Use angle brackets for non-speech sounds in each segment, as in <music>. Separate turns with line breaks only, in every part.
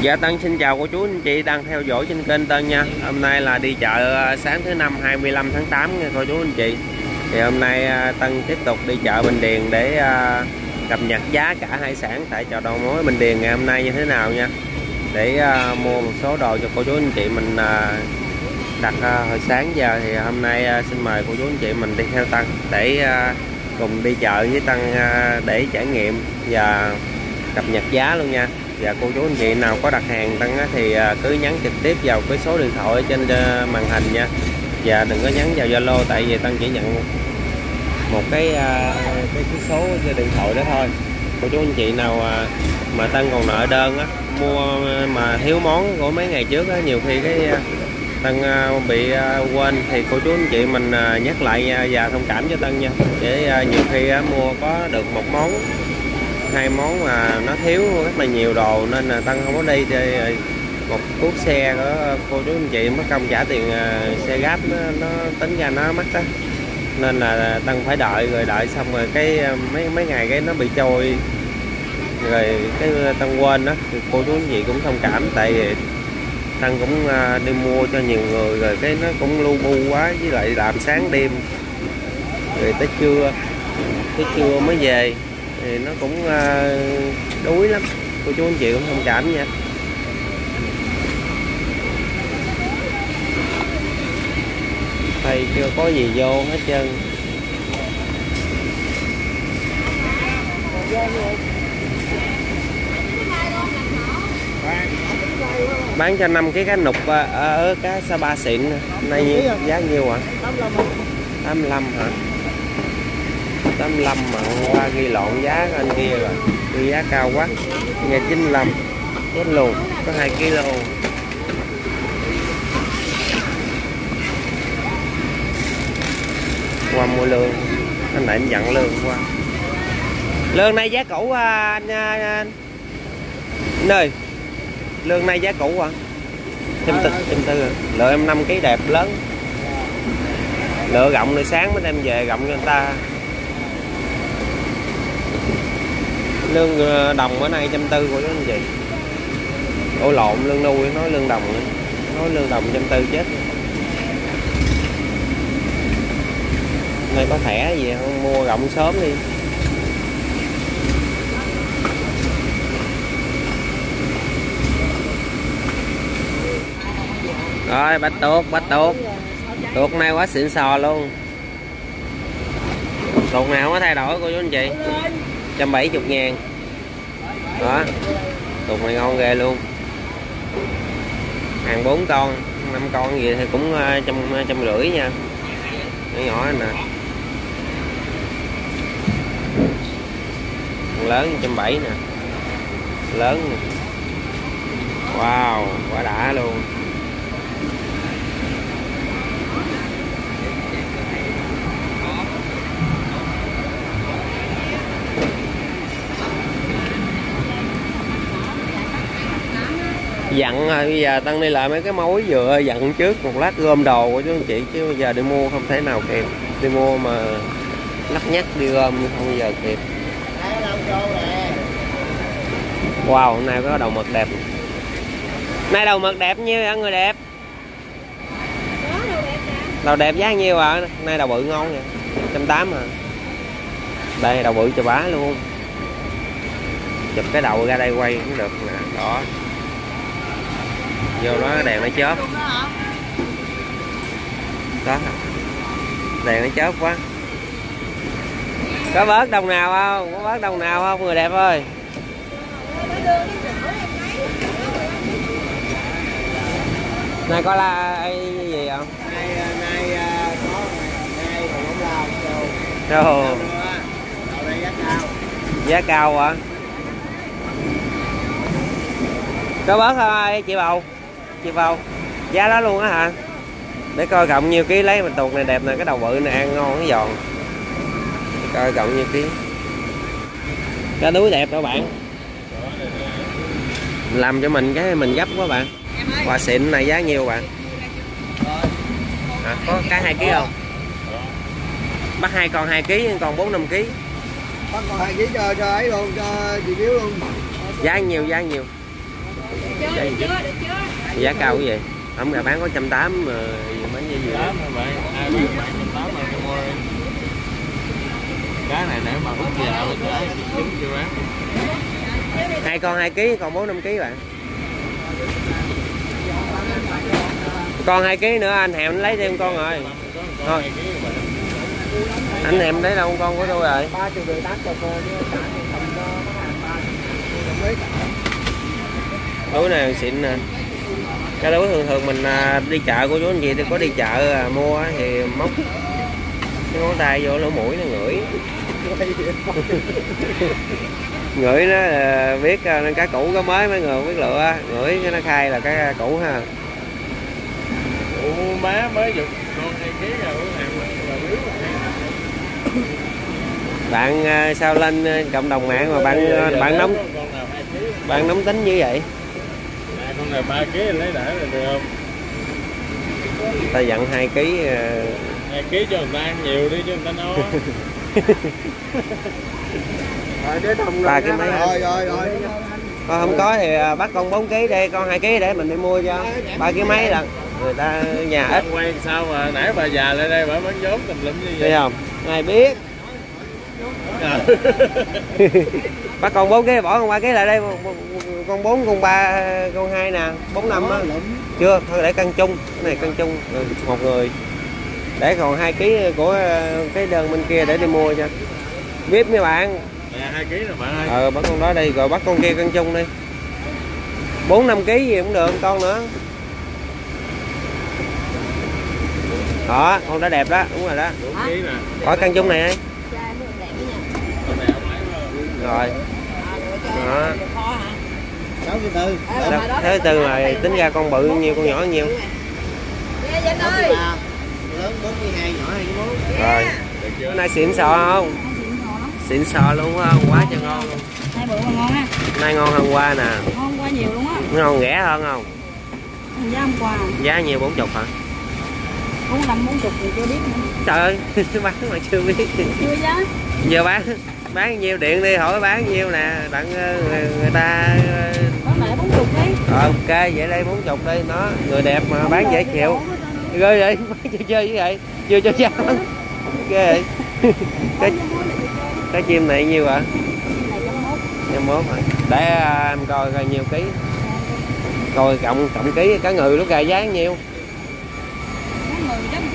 Dạ Tân, xin chào cô chú, anh chị đang theo dõi trên kênh Tân nha. Hôm nay là đi chợ à, sáng thứ năm 25 tháng 8 nha cô chú, anh chị. Thì hôm nay à, Tân tiếp tục đi chợ Bình Điền để à, cập nhật giá cả hải sản tại chợ đầu mối Bình Điền ngày hôm nay như thế nào nha. Để mua một số đồ cho cô chú, anh chị mình đặt hồi sáng giờ. Thì hôm nay xin mời cô chú, anh chị mình đi theo Tân để cùng đi chợ với Tân để trải nghiệm và cập nhật giá luôn nha và cô chú anh chị nào có đặt hàng tăng thì à, cứ nhắn trực tiếp vào cái số điện thoại trên à, màn hình nha. Và đừng có nhắn vào Zalo tại vì Tân chỉ nhận một à, cái cái, số trên điện thoại đó thôi. Cô chú anh chị nào mà Tân còn nợ đơn á mua mà thiếu món của mấy ngày trước á nhiều khi cái Tân bị quên thì cô chú anh chị mình nhắc lại và thông cảm cho Tân nha. Để nhiều khi mua có được một món hai món mà nó thiếu rất là nhiều đồ nên là Tân không có đi thì ờ, một cuốc xe của cô chú anh chị mất công trả tiền ờ, xe gáp nó, nó tính ra nó mắc đó nên là Tân phải đợi rồi đợi xong rồi cái ờ, mấy mấy ngày cái nó bị trôi. Rồi cái Tân quên đó thì cô chú anh chị cũng thông cảm tại vì Tân cũng đi mua cho nhiều người rồi cái nó cũng lu bu quá với lại làm sáng đêm. Rồi tới trưa tới trưa mới về thì nó cũng à, đuối lắm. Cô chú anh chị cũng thông cảm nha. Thầy chưa có gì vô hết trơn. Bán cho năm cái cá nục à, ở cá sa ba xịn nay giá nhiêu ạ? À? 85 hả 85 mà hôm qua ghi lộn giá anh kia rồi. Ghi giá cao quá. Ngày 95 hết luôn có 2 kg qua mua lương. Anh lại anh dặn lương qua. Lương này giá cũ à, anh, à, anh, anh. anh? Ơi lương này giá cũ à? Trăm tư trăm tư lựa em 5 kg đẹp lớn. Lựa rộng rồi sáng mới đem về rộng cho người ta. Lương ờ, đồng bữa nay trăm tư của anh chị. Ổ lộn, lương nuôi nói lương đồng nói lương đồng trăm tư chết. Nay có thẻ gì không? Mua rộng sớm đi. Rồi bạch tuột bạch tuột. Tuột này quá xịn sò luôn. Tuột nào không có thay đổi cô chú anh chị? 170 ngàn. Đó. Tục này ngon ghê luôn. Hàng 4 con 5 con gì thì cũng ờ, trăm ờ, trăm rưỡi nha. Nhỏ nhỏ nè. Lớn trăm bảy nè. Lớn wow, quá đã luôn. Dặn à, bây giờ tăng đi lại mấy cái mối vừa dặn trước một lát gom đồ của chú anh chị, chứ bây giờ đi mua không thể nào kịp. Đi mua mà lắc nhắc đi gom, không bao giờ kịp. Wow hôm nay có đầu mực đẹp. Nay đầu mực đẹp nhiêu vậy, người đẹp? Đầu đẹp giá nhiêu à? Nay đầu bự ngon nha trăm tám à. Đây, đầu bự cho bá luôn. Chụp cái đầu ra đây quay cũng được nè, đó vô đó đèn nó chớp. Đó đèn nó chớp quá. Có bớt đồng nào không? Có bớt đồng nào không người đẹp ơi? Nay có la gì không nay nay có nay còn lao đâu. Giá cao. Giá cao hả? Có bớt không chị bầu chị vào giá đó luôn á hả? Để coi cộng nhiêu ký lấy mình tuột này đẹp nè cái đầu bự này ăn ngon cái giòn. Coi cộng nhiêu ký. Cái túi đẹp các bạn. Làm cho mình cái mình gấp quá bạn. Quà xịn này giá nhiêu bạn? À, có cái hai ký không? Bắt hai con hai ký còn bốn năm ký.
Bắt còn hai ký cho cho ấy luôn cho chị biếu luôn.
Giá nhiều giá nhiều
chưa, được chưa, được chưa?
Giá cao cái gì? Không là bán có trăm tám mà mấy gì gì
tám mà bạn ai trăm tám mà mua cá này nếu mà hút vào trả trứng chưa bán.
Hai con hai ký còn bốn năm ký bạn. Con hai ký nữa anh hẹn lấy thêm con rồi. Thôi. anh hẹn lấy đâu con của tôi rồi?
Ba triệu rưỡi tám cho cô
túi này xịn nè cái túi thường thường mình à, đi chợ của chú anh chị thì có đi chợ à, mua thì móc cái ngón tay vô lỗ mũi nó ngửi. <laughs> Ngửi nó à, biết à, cá cũ cá mới mấy người không biết lựa ngửi cái nó khai là cái cũ ha.
Ủa má mới dục con hai ký là
bạn sao lên cộng đồng mạng mà bạn bạn nóng bạn nóng tính như vậy
này ba ký anh lấy đã là được không
ta dặn hai ký à,
hai ký cho người ta ăn nhiều đi chứ người ta no
rồi để thùng
Ba cái mấy?
rồi rồi rồi
Con không có thì bắt con 4 kg đi, con 2 kg để mình đi mua cho. Ba kg mấy lần. Người ta nhà ít
quen sao mà nãy bà già lên đây bà bán vốn tùm lum như
thấy
vậy
không? Ai biết. <laughs>
Ờ.
Bắt con 4 kg bỏ con 3 kg lại đây, con 4 con 3 con 2 nè, 4 năm á. Chưa, thôi để cân chung, cái này cân chung ừ, một người. Để còn 2 kg của à, cái đơn bên kia để đi mua cho. Biết mấy bạn.
Hai ký rồi bạn ơi
Ờ bắt con đó đi rồi bắt con kia cân chung đi. 4 5 kg gì cũng được con nữa. Đó, con đã đẹp đó, đúng rồi đó.
bốn ký nè
Khỏi cân chung này đi.
Trai nó đẹp với nha.
con này ông lấy không
Rồi. Đó.
Tư
Thế
kho
mà
này,
tính ra con bự nhiêu con nhỏ nhiêu.
Bốn mươi mốt
Rồi. Hôm nay xịn sò không? Xịn sò luôn á, quá trời ngon luôn.
hai bữa mà ngon ha
Hôm nay ngon hơn qua nè.
ngon quá nhiều luôn á
Ngon rẻ hơn không?
Giá hôm qua
Giá nhiêu 40 hả?
bốn năm bốn chục thì chưa biết nữa
Trời ơi, <laughs> bán mà chưa biết.
chưa giá
Giờ bán bán nhiêu điện đi hỏi bán nhiêu nè, đặng ờ, người, người ta ờ,
bốn chục đi.
Ờ, ok vậy đây bốn chục đi nó người đẹp mà bán dễ chịu. Ghê vậy bán chơi chơi với vậy chưa cho giá ghê vậy cái cái chim này nhiêu ạ?
Trăm mốt
hả? Để à, em coi coi nhiêu ký. Coi cộng cộng ký cá ngừ lúc gà giá nhiêu?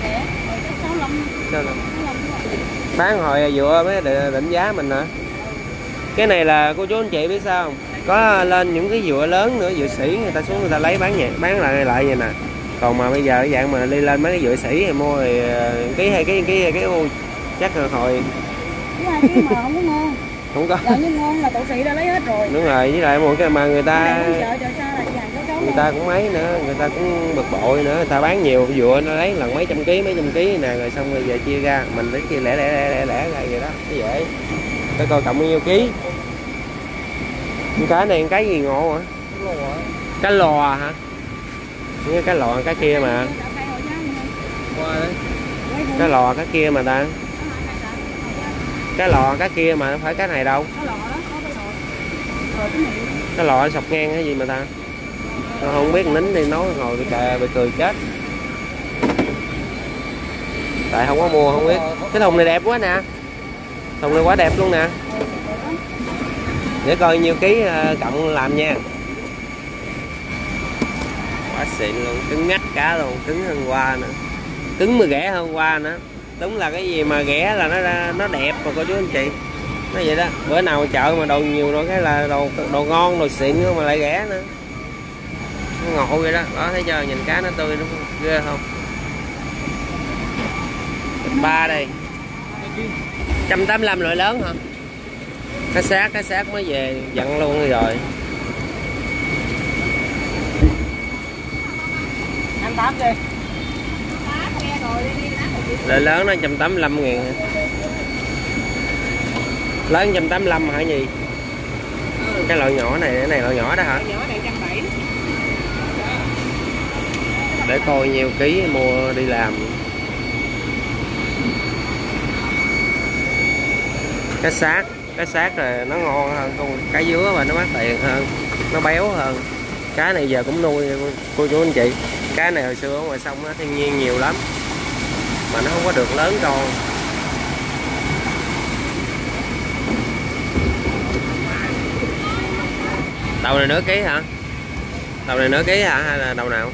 Rẻ sáu lăm
sao là
sáu lăm đúng rồi.
Bán hồi vừa mới định giá mình hả? Cái này là cô chú anh chị biết sao không? Có lên những cái dừa lớn nữa dừa sĩ người ta xuống người ta lấy bán vậy bán lại lại vậy nè. Còn mà bây giờ cái dạng mà đi lên mấy cái dừa sĩ thì mua thì ờ, ký hai ký ký cái ô chắc là hồi
cái cái mà không có ngon <laughs>
không có.
Giờ như ngon là tổ sĩ đã lấy hết rồi.
Đúng rồi với lại một cái mà người ta
Cái chợ chợ
người ta cũng mấy nữa người ta cũng bực bội nữa người ta bán nhiều dừa nó lấy lần mấy trăm ký mấy trăm ký nè rồi xong rồi giờ chia ra. Mình lấy chia lẻ lẻ lẻ lẻ, lẻ ra vậy đó cái dễ cái coi cộng bao nhiêu ký. Con cá này cái gì ngộ hả? Cá lò hả? Như cái lò cái kia mà. Cái lò cái kia mà ta. Cái lò cái kia mà không phải cái này đâu.
Cái lò cái
cái sọc ngang cái gì mà ta không biết nín đi nói ngồi bị cà bị cười chết. Tại không có mua, không biết. Cái thùng này đẹp quá nè. Thùng này quá đẹp luôn nè. Để coi nhiêu ký ờ, cộng làm nha. Quá xịn luôn, cứng ngắt cá luôn, cứng hơn qua nữa. Cứng mà ghẻ hơn qua nữa. Đúng là cái gì mà ghẻ là nó nó đẹp mà cô chú anh chị. Nó vậy đó. Bữa nào chợ mà đồ nhiều rồi, cái là đồ đồ ngon, đồ xịn mà lại ghẻ nữa nó ngộ vậy đó. Đó thấy chưa? Nhìn cá nó tươi đúng không? Ghê không? Ba đây. 185 loại lớn hả? Cá xác cá xác mới về dặn luôn rồi.
Anh tám đi.
Loại lớn nó 185 ngàn lớn 185 hả gì cái loại nhỏ này cái này loại nhỏ đó hả
nhỏ này trăm bảy
để coi nhiêu ký mua đi làm. Cái xác cái xác là nó ngon hơn, con cá dứa mà nó mát tiền hơn, nó béo hơn. Cá này giờ cũng nuôi, cô chú anh chị. Cá này hồi xưa ở ngoài sông nó thiên nhiên nhiều lắm, mà nó không có được lớn con. Đầu này nửa ký hả? Đầu này nửa ký hả? Hay là đầu nào?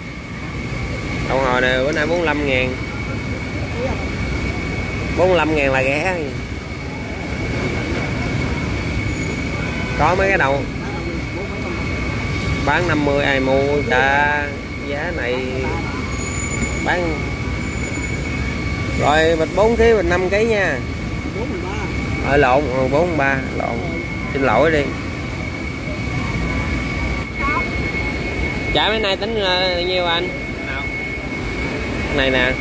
Đồng hồ này bữa nay 45 ngàn. 45 ngàn là ghé có mấy cái đầu? Bán 50 ai mua ta? Giá này bán. Rồi, bịch 4 kg bịch 5 kg nha. Ở lộn ừ, 43 lộn. Xin lỗi đi. Trả mấy nay tính là nhiêu anh? Này nè.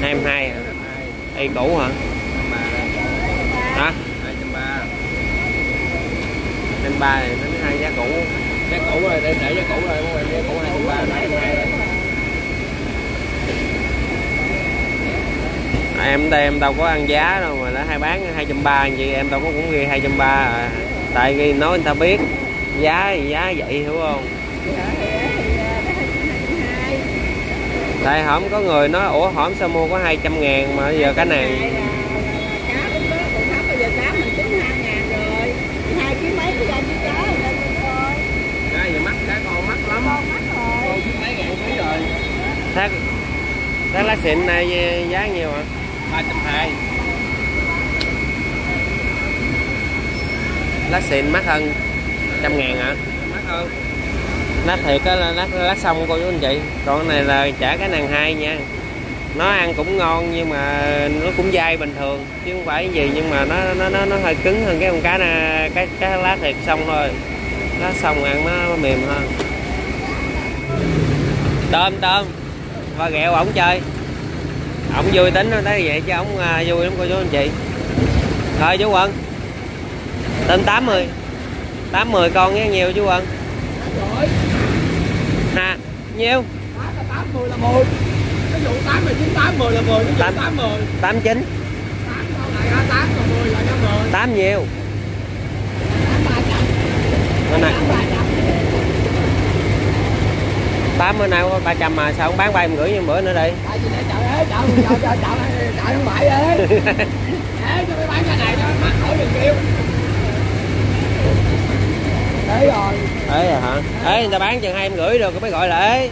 22 hả y cũ hả? Hả?
Hai trăm ba
trên ba thì tính hai giá cũ.
Giá cũ rồi để để giá cũ rồi không giá cũ hai trăm ba hai trăm hai
à, em đây em đâu có ăn giá đâu mà nó hay bán 230 chị em đâu có cũng ghi 230 à. tại ghi nói người ta biết giá thì giá vậy hiểu không tại hổm có người nói ủa hổm sao mua có 200 ngàn mà giờ cái này?
Cá lúc đó cũng thấp bây giờ cá mình tính hai ngàn rồi. Hai ký mấy cái ra chứ cá mua thôi
cá giờ mắc cá con mắc lắm.
Con mắc rồi.
Con biết mấy ngàn ký rồi.
Thác thác lá xịn này giá nhiêu ạ?
ba trăm hai.
Lá xịn mắc hơn trăm ngàn hả
mắc hơn
lá thiệt á là lá, lát xong cô chú anh chị. Còn cái này là chả cái nàng hai nha. Nó ăn cũng ngon nhưng mà nó cũng dai bình thường chứ không phải gì nhưng mà nó nó nó, nó hơi cứng hơn cái con cá na cái cái lá thiệt xong thôi. Lá xong ăn nó, nó mềm hơn. Tôm tôm. Và ghẹo ổng chơi. Ổng vui tính nó thấy vậy chứ ổng à, vui lắm cô chú anh chị. Thôi chú quân tôm 80 80 con nhé nhiều chú quân nhiêu
tám mười là mười ví dụ tám là chín tám mười là mười ví dụ
Tám.
tám mười
89
tám sau này tám còn mười là ra mười
8 nhiều bữa này 8 bữa nay có 300 mà sao không bán 3 rưỡi như bữa nữa đi
tại vì để chợ ế chợ chợ chợ chợ chợ không phải ế ế cho mấy bán cái này cho mắc khỏi đừng kêu đấy rồi.
Ế à hả? Ế người ta bán chừng hai em rưỡi rồi mới gọi là ế.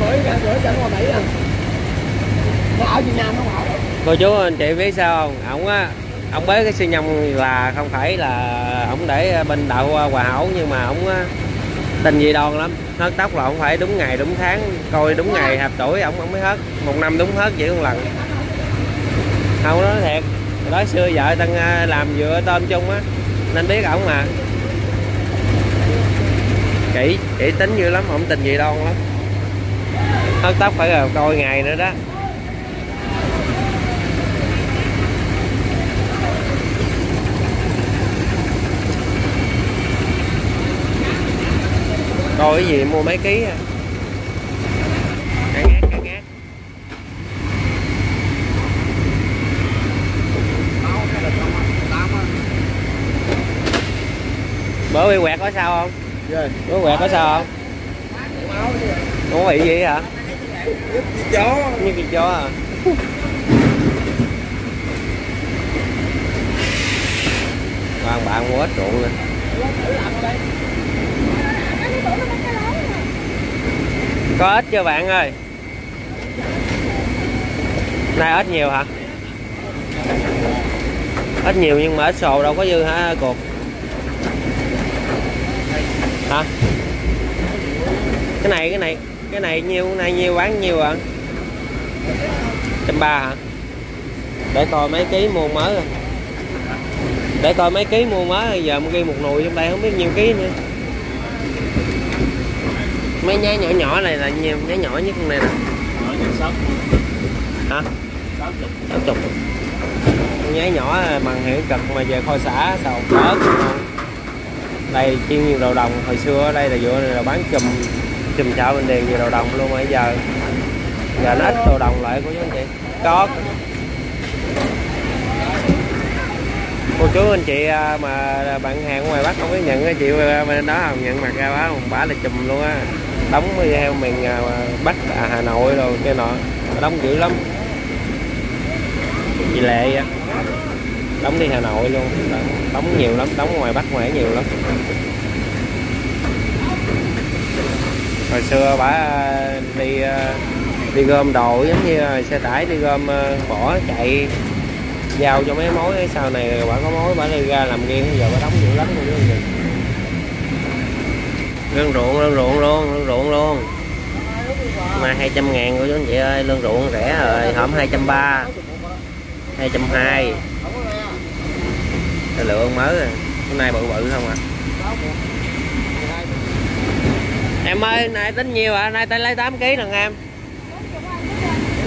Gửi rồi rồi rồi gửi gửi rồi
cô chú anh chị biết sao không? Ổng á ông bế cái siêu nhông là không phải là ổng để bên đậu hòa hảo nhưng mà ổng tình gì đòn lắm. Hớt tóc là không phải đúng ngày đúng tháng coi đúng ngày hạp tuổi ổng ổng mới hớt một năm đúng hớt chỉ một lần. Không nói thiệt đó, xưa vợ tân à, làm dựa tôm chung á, nên biết ổng mà. Kỹ kỹ tính dữ lắm ổng tình gì đòn lắm. Hớt tóc phải là coi ngày nữa đó. Coi cái gì mua mấy ký à cá ngát cá ngát bữa bị quẹt có sao không?
Ghê.
bữa quẹt có sao không? Không có bị gì hả?
Chó
như con chó à? Bạn bạn mua ít ruộng lên. Có ít chưa bạn ơi? Nay ít nhiều hả? Ít nhiều nhưng mà ít sồ đâu có dư hả cuộc hả? Cái này cái này cái này nhiêu cái này nhiêu, bán nhiêu ạ trăm ba hả? Để coi mấy ký mua mới rồi để coi mấy ký mua mới rồi giờ mua ghi một nồi trong đây, không biết nhiêu ký nữa. Mấy nhái nhỏ nhỏ này là nhiều nhái nhỏ nhất con này nè. Hả? Sáu chục. Con nhái nhỏ bằng hiệu cực mà về kho xả, xào ớt đây chuyên nhiều đầu đồng. Hồi xưa ở đây là dựa này là bán chùm chùm chợ bên điền nhiều đầu đồng luôn bây giờ. Giờ nó ít đầu đồng lại của chú anh chị. Có. Cô chú anh chị à, mà bạn hàng ngoài bắc không có nhận cái chịu à, bên đó không nhận mặt ra báo không bả là chùm luôn á. Đóng theo miền à, bắc à, hà nội rồi cái nọ. Đóng dữ lắm. Chị lệ vậy đóng đi hà nội luôn. Đóng nhiều lắm, đóng ngoài bắc ngoài nhiều lắm. Hồi xưa bà đi ờ, đi gom đồ giống như xe tải đi gom ờ, bỏ chạy giao cho mấy mối. Sau này bà có mối, bà đi ra làm riêng giờ bà đóng nhiều lắm rồi lương ruộng lương ruộng luôn, lương ruộng luôn. Mà 200 ngàn của chú anh chị ơi, lương ruộng rẻ rồi, hổm 230 220 Tôi lựa ông mới rồi. Hôm nay bự bự không à em ơi, nay tính nhiều ạ? À? nay tay lấy 8 kg nè em.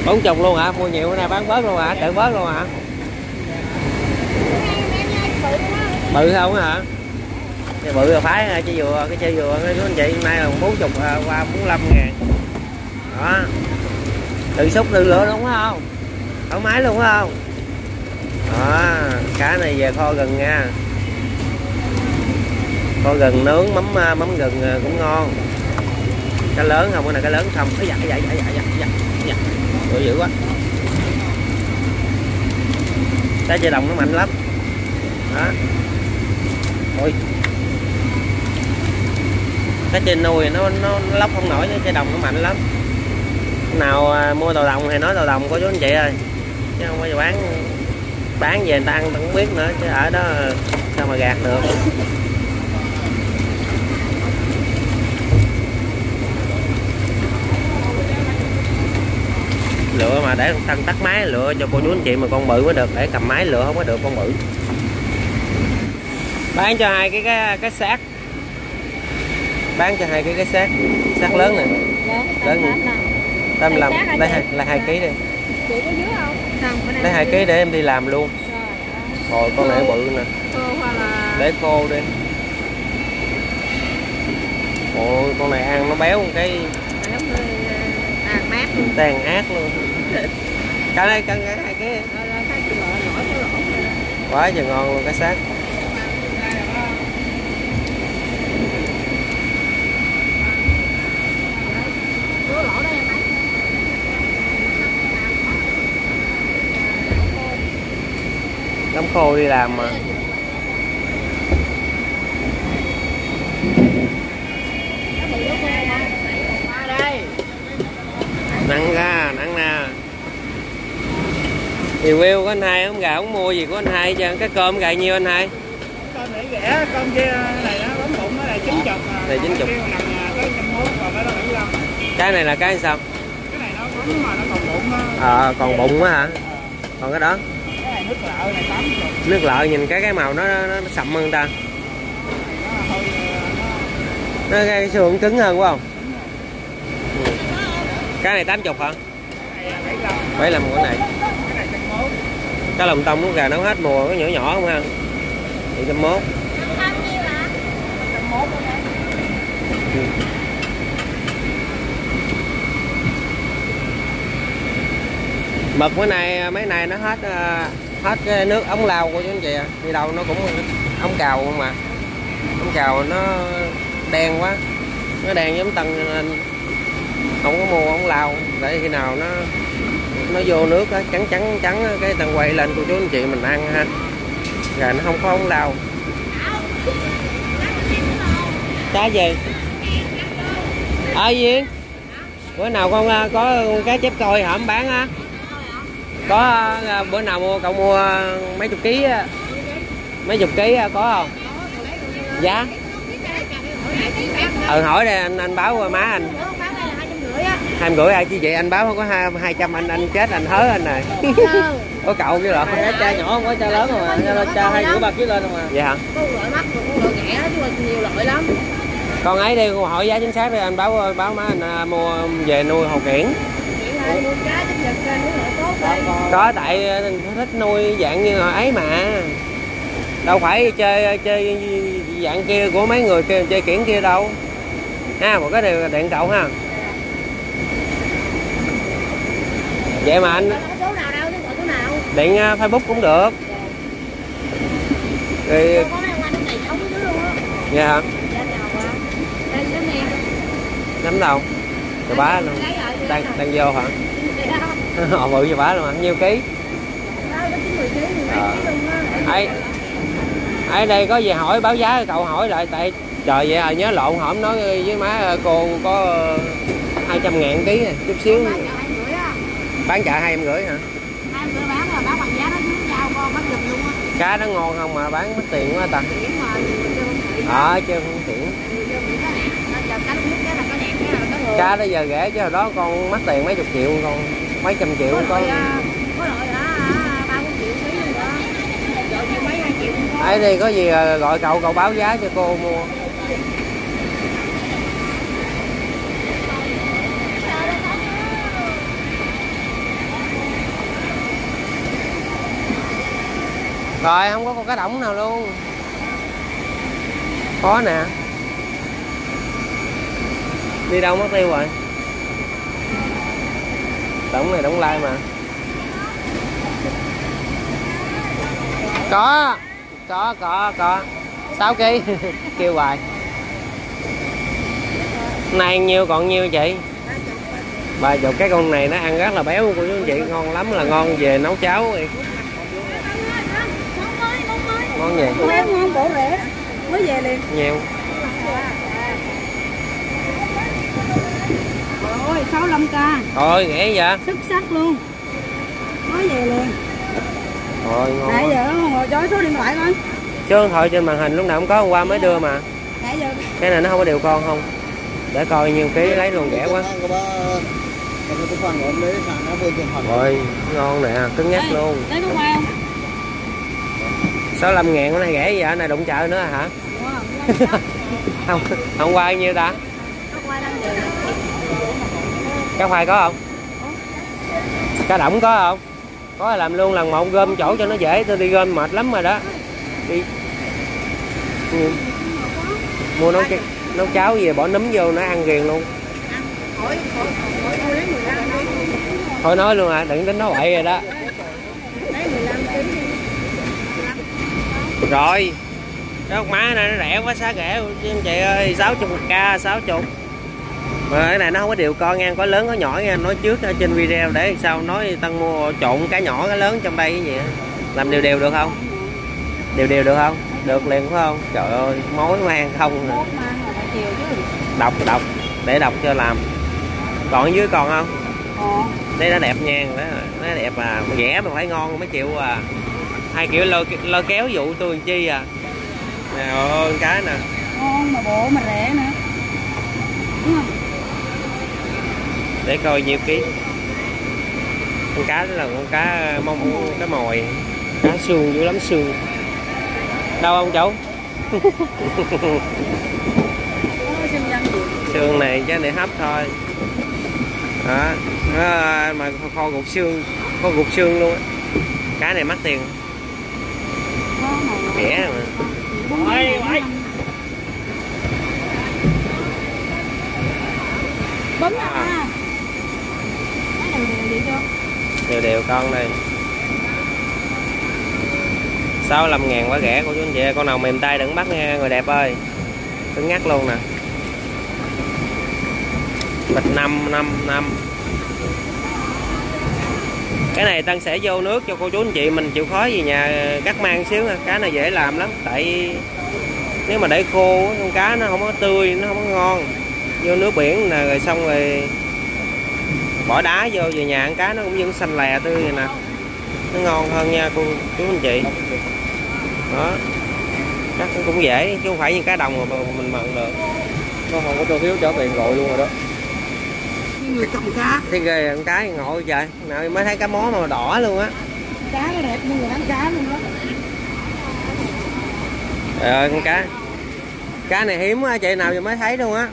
Bốn chục luôn hả mua nhiều nay bán bớt luôn hả tự bớt luôn hả bự không hả? Thì bự là phái chứ vừa cái chơi vừa cái anh chị hôm nay là bốn chục à, qua bốn mươi ngàn. Đó. Tự xúc tự lửa đúng không? Thoải mái luôn không? Đó cá này về kho gần nha. Kho gần nướng mắm à, mắm gừng à, cũng ngon. Cá lớn không cái này cá lớn không. Dạ dạ dạ dạ dạ dạ dạ bự dữ quá. Cá chơi đồng nó mạnh lắm. Đó. Ôi cái trên nuôi nó nó, nó lóc không nổi cái đồng nó mạnh lắm. Nào à, mua tàu đồng thì nói tàu đồng có chú anh chị ơi. Chứ không phải bán bán về người ta ăn ta cũng biết nữa chứ ở đó sao mà gạt được. Lựa mà để thân tắt máy lựa cho cô chú anh chị mà con bự mới được để cầm máy lựa không có được con bự. Bán cho hai cái cái cái xác. Bán cho hai cái cái xác xác lớn nè. Lớn tám mươi lấy hai lấy hai ký đi lấy hai ký để em đi làm luôn. Rồi con này bự nè. để khô đi. Ôi con này ăn nó béo một cái
tàn mát luôn.
Tàn ác luôn. Cái này cân cái hai cái quá trời ngon luôn cái xác Nấm khô đi làm mà. Nặng ra nặng nè review của anh hai không gà không mua gì của anh hai chứ cái cơm gà nhiêu anh hai?
Cơm này rẻ cơm kia này nó bấm bụng nó là chín chục
này chín chục. Cái này là cái sao?
Cái này nó bấm mà nó còn bụng đó.
à, còn bụng á hả? Còn cái đó
nước lợi này tám chục
nước lợi nhìn cái cái màu nó nó, nó sậm hơn ta.
Nó
cái xương cứng hơn quá không? ừ. cái này 80 hả? Bảy làm con này. Cái lồng tông của gà nấu hết mùa nó nhỏ nhỏ không ha? Thì trăm mốt. Mực bữa nay mấy này nó hết ờ, hết cái nước ống lao của chú anh chị à. đi đâu nó cũng ống cào không mà ống cào nó đen quá. Nó đen giống tầng nên không có mua ống lao. Để khi nào nó nó vô nước á trắng trắng trắng cái tầng quay lên của chú anh chị mình ăn ha. Rồi nó không có ống lao. Cá gì? Ai à, bữa nào con à, có cá chép coi hả? Bán á có à, bữa nào mua cậu mua mấy chục ký mấy chục ký có không? Giá ừ hỏi đây anh anh báo má anh. Hai rưỡi ai chi vậy? Anh báo không có hai hai trăm anh anh chết anh hớ anh này. Có cậu chứ lợn
cái cha nhỏ không có cha lớn mà cha, cha hai rưỡi ba ký lên không mà
vậy hả
có loại mắt con loại ghẻ chứ mà nhiều loại lắm.
Con ấy đi hỏi giá chính xác đi anh báo báo má anh à, mua về nuôi hồ kiển có tại ờ, thích nuôi dạng như ấy mà. Đâu phải chơi chơi dạng kia của mấy người kia chơi kiển kia đâu. Ha một cái điều điện cậu ha. Vậy mà anh điện ờ, facebook cũng được. Rồi hả?
Dạ nè.
Nắm đâu cho bá luôn.
rồi
đang đang vô hả?
Dạ. <laughs>
họ bự cho bá luôn hả nhiêu ký Ờ. ấy ở đây có gì hỏi báo giá cậu hỏi lại tại trời vậy à nhớ lộn hổm nói với má cô có hai trăm ngàn ký à, chút xíu
Bán chợ hai
em rưỡi hả
Hai rưỡi bán là bán bằng giá đó dưới giao con bán giùm luôn á.
cá nó ngon không mà bán mất tiền quá ta
thị.
ờ chứ không tiện
Chưa bị có nè. Nó giờ cánh nước cái là có nẹt cái là có người.
Cá đó giờ rẻ chứ hồi đó con mất tiền mấy chục triệu con mấy trăm triệu
có loại à, à,
ấy thì có gì gọi cậu cậu báo giá cho cô mua. Rồi không có con cá đỏng nào luôn. Có nè đi đâu mất tiêu rồi? Đóng này đóng lai mà. Có có có có. 6 kg <laughs> kêu hoài. Này nhiêu còn nhiêu chị? Ba chục cái con này nó ăn rất là béo của chú anh chị ngon lắm là ngon về nấu cháo
mới.
ngon gì?
Ngon bổ rẻ. Mới về liền.
nhiều
Ôi, 65k.
thôi nghẽ vậy
Xuất sắc luôn. Mới về liền.
thôi ngon
Nãy giờ nó ngồi chói số điện thoại con.
chứ thôi trên màn hình lúc nào cũng có hôm qua mới đưa mà
Nãy giờ
cái này nó không có điều con không để coi nhiêu ký lấy luôn rẻ quá rồi ngon nè cứng nhắc luôn
Đấy có khoai không?
65 ngàn cái này rẻ vậy này đụng chợ nữa hả không hôm qua bao nhiêu ta
có khoai đang về
cá khoai có không? Cá động có không? Có làm luôn lần một gom chỗ cho nó dễ tôi đi gom mệt lắm rồi đó. Đi. Ừ. mua nấu cháo, nấu cháo về bỏ nấm vô nó ăn ghiền luôn. Thôi nói luôn à đừng tính nó bậy rồi đó. Rồi. Cái má này nó rẻ quá xá rẻ chị ơi. 60 một k 60 mà cái này nó không có điều con nha có lớn có nhỏ nha. Nói trước ở trên video để sao nói tăng mua trộn cái nhỏ cái lớn trong đây cái gì á. làm đều đều được không? Đều đều được không? Được liền phải không? Trời ơi mối mang không
chứ.
đọc đọc để đọc cho làm. Còn ở dưới còn không?
Ờ.
đây nó đẹp nha đó. Nó đẹp à mà vẽ mà phải ngon mấy triệu à. Hai kiểu lôi lôi kéo dụ tôi làm chi à. Nè ơi cái nè.
Ngon mà bộ mà rẻ nữa. Đúng không?
Để coi nhiêu ký. Con cá đó là con cá mông cá mòi cá xương dữ lắm xương đâu không cháu <laughs> xương này chứ để hấp thôi. Đó. Nó, mà kho gục xương kho gục xương luôn á. Cá này mắc tiền. Rẻ mà.
Bấm à. Đều
đều, con đây 65 ngàn quá rẻ của chú anh chị con nào mềm tay đừng bắt nghe người đẹp ơi. Cứng ngắt luôn nè. Bịch 5 5 5 cái này Tân sẽ vô nước cho cô chú anh chị mình chịu khó gì nhà cắt mang xíu nha. Cá này dễ làm lắm, tại nếu mà để khô con cá nó không có tươi, nó không có ngon. Vô nước biển nè, rồi xong rồi bỏ đá vô về nhà ăn cá nó cũng vẫn xanh lè tươi vậy nè. Nó ngon hơn nha cô chú anh chị. Đó. Nó cũng dễ chứ không phải như cá đồng mà mình mận được.
Nó không có cho thiếu trả tiền gọi luôn rồi đó.
Người trồng cá.
thấy ghê con cá ngộ trời. Nào mới thấy cá mó mà đỏ luôn á.
Cá nó đẹp như người bán cá luôn đó.
trời ơi con cá. Cá này hiếm á chị nào giờ mới thấy luôn á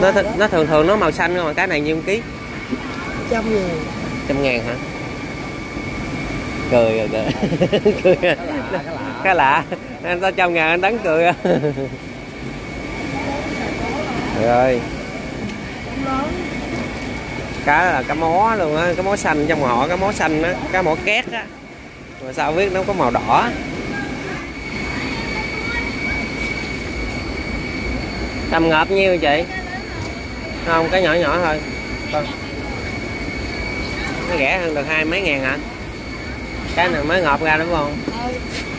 nó, th- nó thường thường nó màu xanh không mà cá này nhiêu ký?
Trăm người.
trăm ngàn hả? Cười rồi cười. <laughs> Cười. Cái lạ anh ta trăm ngàn anh tấn cười. Rồi cá là cá mó luôn á cá mó xanh trong họ cá mó xanh á cá mỏ két á. Mà sao biết nó có màu đỏ tầm ngợp nhiêu chị? Không, cái nhỏ nhỏ thôi. Con nó rẻ hơn được hai mấy ngàn hả? Cái này mới ngọt ra đúng không?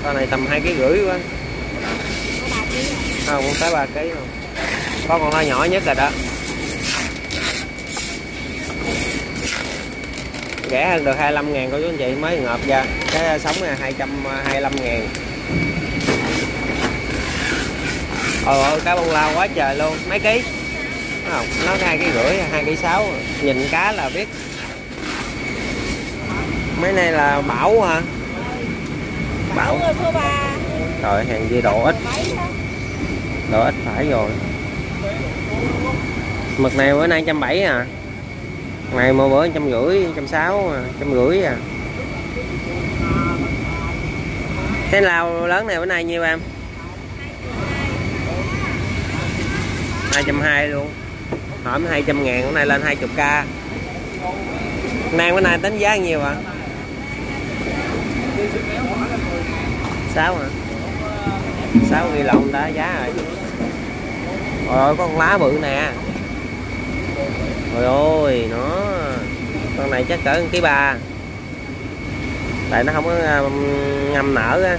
Con này tầm hai kg rưỡi quá. Không tới ba ký không có con hoa nhỏ nhất rồi đó. Rẻ hơn được 25 ngàn cô chú anh chị, mới ngọt ra. Cái sống là 225 ngàn. Ôi cá bông lau quá trời luôn mấy ký? Không? Nó hai ký rưỡi hai ký sáu. Nhìn cá là biết. Mấy này là bảo hả? Bảo
Bảo số 3
trời hàng gì độ ít. Độ ít phải rồi. Mực này bữa nay trăm bảy à. Ngày một bữa trăm rưỡi trăm sáu à, trăm rưỡi à. Cái lao lớn này bữa nay nhiêu em hai trăm hai luôn. Hổm hai trăm ngàn, hôm nay lên hai chục k. Nang bữa nay tính giá nhiều ạ sáu hả? 6 ghi lộn đã, giá rồi. Trời ơi, có con lá bự nè. Trời ơi, nó. Con này chắc cỡ ký ba. Tại nó không có ngâm nở á.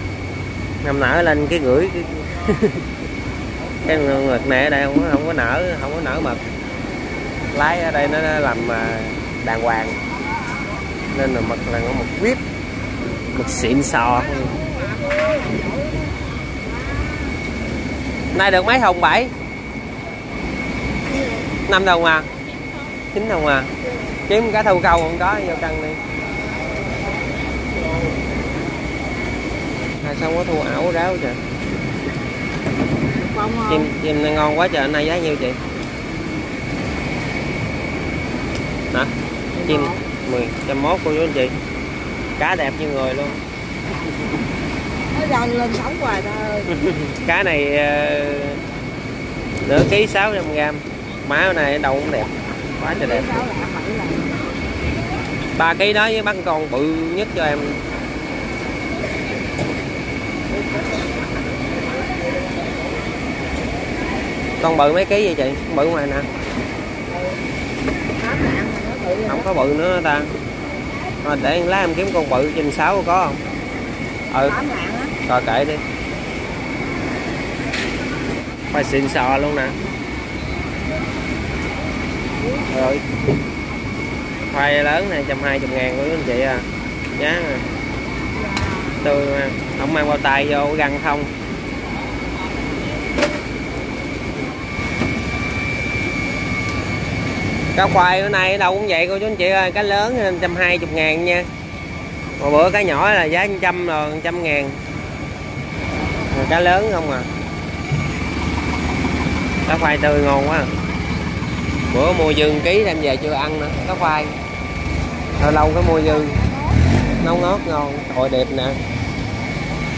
Ngâm nở lên cái gửi <laughs> cái, mực này ở đây không có, không có nở Không có nở mực. Lái ở đây nó làm à, đàng hoàng. Nên là mực là một vip Mực xịn sò. Nay được mấy thùng bảy? Năm đồng à? Chín đồng à? Kiếm cá thu câu không có vô căng đi. À, sao có thu ảo ráo trời.
Không không
chim chim này ngon quá trời hôm nay giá nhiêu chị? Hả? Chim 10 trăm mốt cô chú anh chị. Cá đẹp như người luôn.
Nó dần lên sống hoài ta ơi. <laughs>
Cá này ờ, nửa ký 600 gram. Má này đầu cũng đẹp. Quá trời đẹp. Ba ký đó với bắt con bự nhất cho em con bự mấy ký vậy chị? Con bự ngoài nè. Không có bự nữa ta. À, để lát em kiếm con bự trên sáu có không? Ừ. Rồi kệ đi. Khoai xịn sò luôn nè. Rồi. Khoai lớn này trăm hai chục ngàn của anh chị à. Giá nè tươi không mang bao tay vô găng không. Cá khoai bữa nay ở đâu cũng vậy, cô chú anh chị ơi, cá lớn trăm hai chục ngàn nha. Một bữa cá nhỏ là giá trăm rồi trăm ngàn. Rồi cá lớn không à. Cá khoai tươi ngon quá. Bữa mua dừng ký đem về chưa ăn nữa, cá khoai. Lâu lâu cái mua dừng nấu ngót ngon, cội đẹp nè.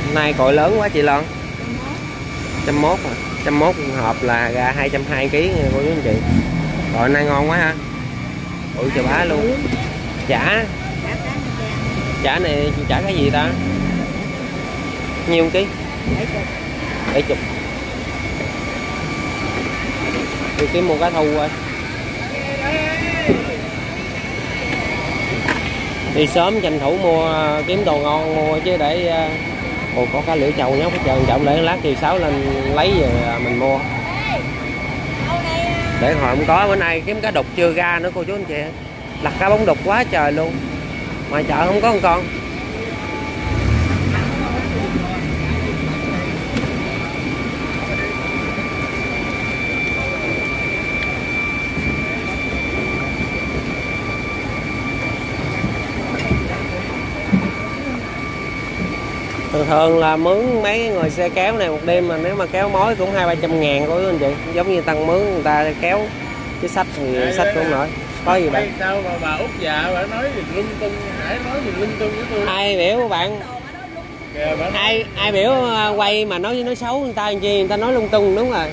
Hôm nay cội lớn quá chị Lon trăm mốt à trăm mốt hộp là ra hai trăm hai ký nha, cô chú anh chị rồi, nay ngon quá ha. Ui chà bá luôn. Chả. Chả này, chả cái gì ta? Nhiêu ký?
Bảy chục.
Bảy đi kiếm mua cá thu coi đi sớm tranh thủ mua, kiếm đồ ngon mua chứ để ờ, ồ có cá lưỡi trầu nhóc hết trơn. Chậm để lát chiều sáu lên lấy về à, mình mua để hồi không có, bữa nay kiếm cá đục chưa ra nữa, cô chú anh chị. Đặt cá bóng đục quá trời luôn. Ngoài chợ không có một con. Thường là mướn mấy cái người xe kéo này một đêm mà nếu mà kéo mối cũng hai ba trăm ngàn của anh chị. Giống như tăng mướn người ta kéo chứ sách thì sách cũng nổi. Có gì bạn?
Sao mà bà út già bà nói gì lung tung hãy nói gì lung tung với tôi?
Ai biểu bạn?
Kìa
ai ai biểu ờ, quay mà nói nói xấu người ta làm chi người ta nói lung tung đúng rồi.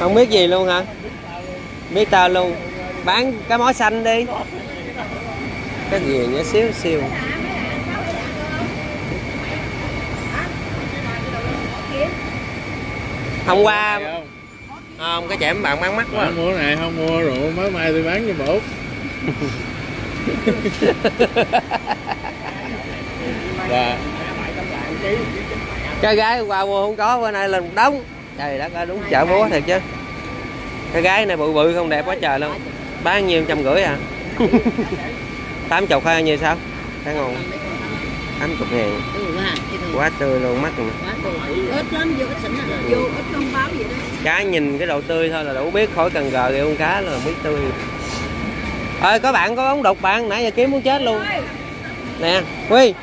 Không biết gì luôn hả? Biết tao luôn. Bán cái mối xanh đi cái gì nhớ xíu xíu. Hôm qua
không?
không cái chẻm bạn bán mắt quá.
Bạn mua này không mua rượu mới mai tôi bán cho bố. <laughs> Và
cái gái hôm qua mua không có bữa nay lên một đống. Trời đất ơi đúng chợ búa thiệt chứ. Cái gái này bự bự không đẹp quá trời luôn. Bán nhiêu trăm rưỡi à <laughs> tám chục hay như sao? Thấy ngon. Tám chục ngàn. Quá tươi luôn mắt này.
ít lắm vô ít xỉn à. Vô ít không báo gì đó.
Cá nhìn cái độ tươi thôi là đủ biết khỏi cần gờ kìa con cá là biết tươi. Ơi có bạn có ống đục bạn nãy giờ kiếm muốn chết luôn. Nè huy.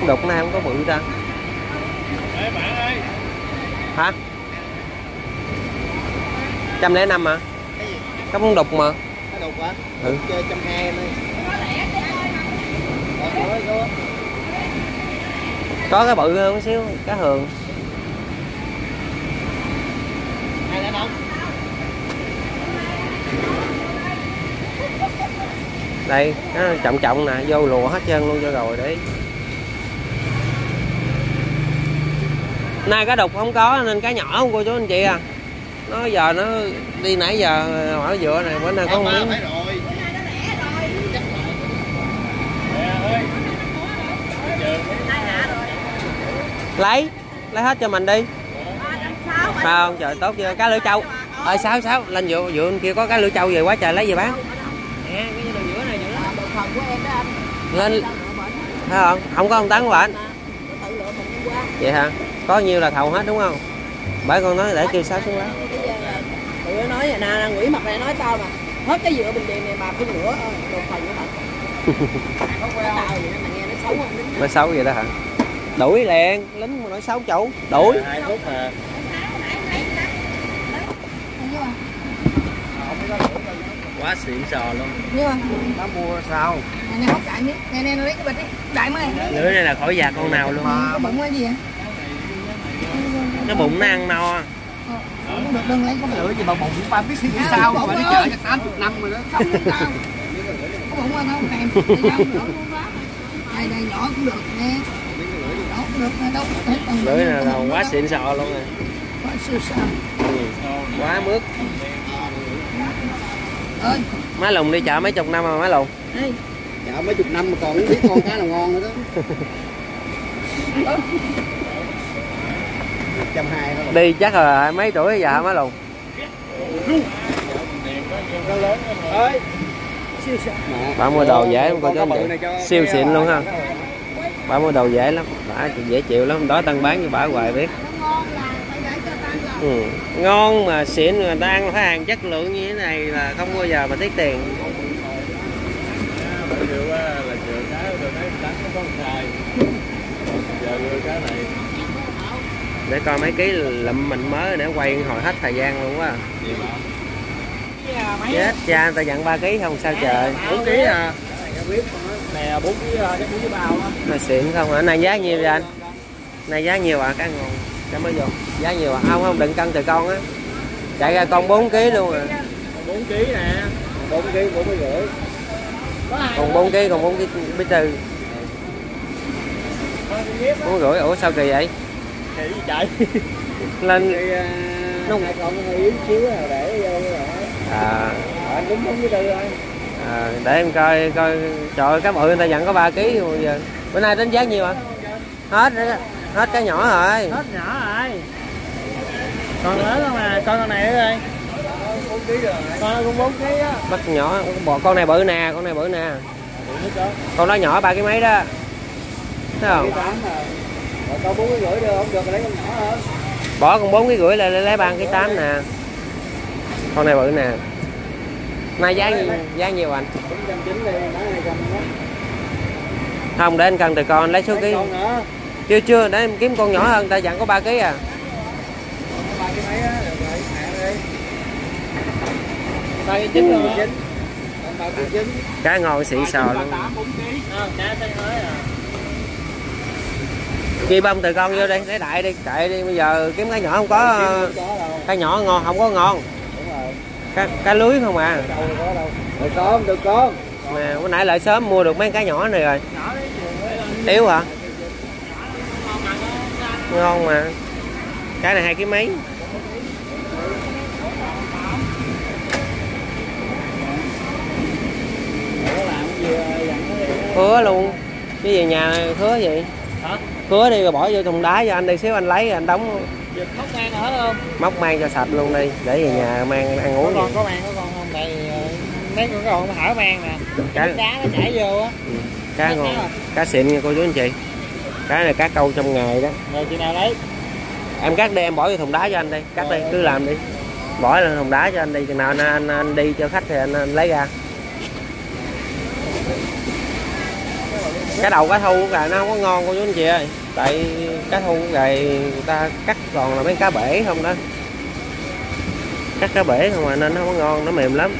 Ống đục này không có bự ta.
Ê bạn ơi.
Hả? Trăm lẻ năm mà có ống đục mà
Hả?
Ừ.
Chơi trăm hai thôi.
có cái bự hơn một xíu cá hường
Hai
đây nó trọng trọng nè vô lùa hết trơn luôn cho rồi đấy nay cá đục không có nên cá nhỏ không cô chú anh chị à nó giờ nó đi nãy giờ ở dựa này bữa nay có miếng
rồi.
lấy lấy hết cho mình đi. Không? Trời tốt chưa? Cá lưỡi trâu. Ơi sáu. Sáu lên dựa dựa kia có cá lưỡi trâu về quá trời lấy về bán. Nè cái đồ giữa này nữa
đồ phần của em đó anh.
Lên. Thấy không? Không có ông tấn của anh vậy hả? Có nhiêu là thầu hết đúng không? Bởi con nói để kêu sáu xuống lấy
bây giờ là tụi nó nói nè nè quỷ mặt này nói tao mà hết cái dựa bình điền này mà phân nửa đồ phần của bạn có tao vậy đó mà nghe nó xấu không tính
nói xấu vậy đó hả? Đuổi liền lính mà nói xấu chủ đuổi.
Hai phút mà.
Quá xịn sò luôn.
Nhưng mà
nó mua sao?
Này này hốt đại miếng. Này này lấy cái bịch đi. Đại mới.
Lưới này là khỏi già con nào luôn.
Bụng gì vậy?
Cái bụng nó ăn no
không được đừng lấy bụng
Lửa gì mà bụng ba biết suy nghĩ sao mà đi chợ cho 80 năm rồi đó.
không được đâu cái bụng là nó không? Thèm. <laughs> Đâu đây đây nhỏ cũng được nè. Nhỏ cũng được nè đâu có hết bằng
lưới này là quá xịn sò luôn rồi
quá sao
ừ. quá mướt.
Ơi.
Má lùng đi chợ mấy chục năm mà má lùng?
Chợ mấy chục năm mà còn biết con cá nào ngon nữa đó. Trăm hai thôi.
đi chắc là mấy tuổi hả má lùng? Bà mua đồ dễ chú
Con cá
anh chị. siêu xịn luôn ha. bà mua đồ dễ lắm bà dễ chịu lắm đó tăng bán cho bà hoài biết. Ừ. ngon mà xịn người ta ăn phải hàng chất lượng như thế này là không bao giờ mà tiếc tiền
Bởi vì á, là chừa cá tôi thấy đánh nó có một xài Giờ đưa cá này
để coi mấy ký lụm mình mới để quay hồi hết thời gian luôn quá
mà
chết cha người ta dặn 3 ký không sao trời?
4 kg à? Nè 4 kg chắc 4 kg bao á
xịn không hả này giá nhiêu vậy anh? Này giá nhiều à? Cá ngon. Cá mới vô. Giá nhiều à? Không không đừng cân từ con á. Chạy ra con 4 ký luôn à.
4 kg nè.
4 kg 40 rưỡi.
còn 4 ký còn 4 ký bí tư. Bốn rưỡi ủa sao kỳ vậy
Gì chạy <laughs>
lên.
Thì à,
Nó-
con hơi yếu xíu à để vô rồi.
à,
Anh đúng đúng với tư thôi.
à để em coi coi. Trời ơi, cá bự người ta dặn có 3 ký rồi giờ. Bữa nay tính giá nhiêu anh hết rồi hết cá nhỏ rồi.
Hết nhỏ rồi. Còn lớn không à, con con này nữa đây Con cũng 4 kg á.
Bắt nhỏ. Bò con này bự nè con này bự nè. Con đó nhỏ ba cái mấy đó. Thấy không.
Rồi con 4 rưỡi được không? Được lấy con nhỏ hơn.
bỏ con bốn cái rưỡi lại lấy ba cái tám nè. Con này bự nè. Nay giá giá nhiêu anh?
490 đi, bán này trăm đó.
không để anh cân từ con anh lấy số ký.
Con nữa.
chưa chưa để em kiếm con nhỏ hơn ta dặn có ba ký à.
Cái
cái
cái
cá ngon xịn sò luôn.
Ờ, cá tới
ghi bông từ con vô đi lấy đại đi kệ đi bây giờ kiếm cái nhỏ không có cái nhỏ ngon không có ngon.
Đúng rồi.
cá, cá lưới không à.
Được con, được con.
mà bữa nãy lại sớm mua được mấy cái nhỏ này rồi. Yếu hả? Ngon mà. Cái này hai ký mấy?
Cái đi
hứa luôn. Cái gì nhà hứa gì
hả
hứa đi rồi bỏ vô thùng đá cho anh đi xíu anh lấy anh đóng.
Giật móc rồi hết không?
Móc mang cho sạch luôn đi để về nhà mang ăn
có
uống
con
gì.
có mang có con không? Tại ờ, mấy con còn thở mang nè
Cá-
đá nó chảy vô á.
Cá ngon. cá xịn nha cô chú anh chị. Cá này cá câu trong ngày đó.
Rồi chị nào lấy?
Em cắt đi em bỏ vô thùng đá cho anh đi. Cắt đi cứ làm đi. Bỏ lên thùng đá cho anh đi. Chừng nào anh, anh, anh đi cho khách thì anh, anh lấy ra cái đầu cá thu của gà nó không có ngon cô chú anh chị ơi. Tại cá thu của gà người ta cắt còn là mấy cá bể không đó. Cắt cá bể không à nên nó không có ngon, nó mềm lắm.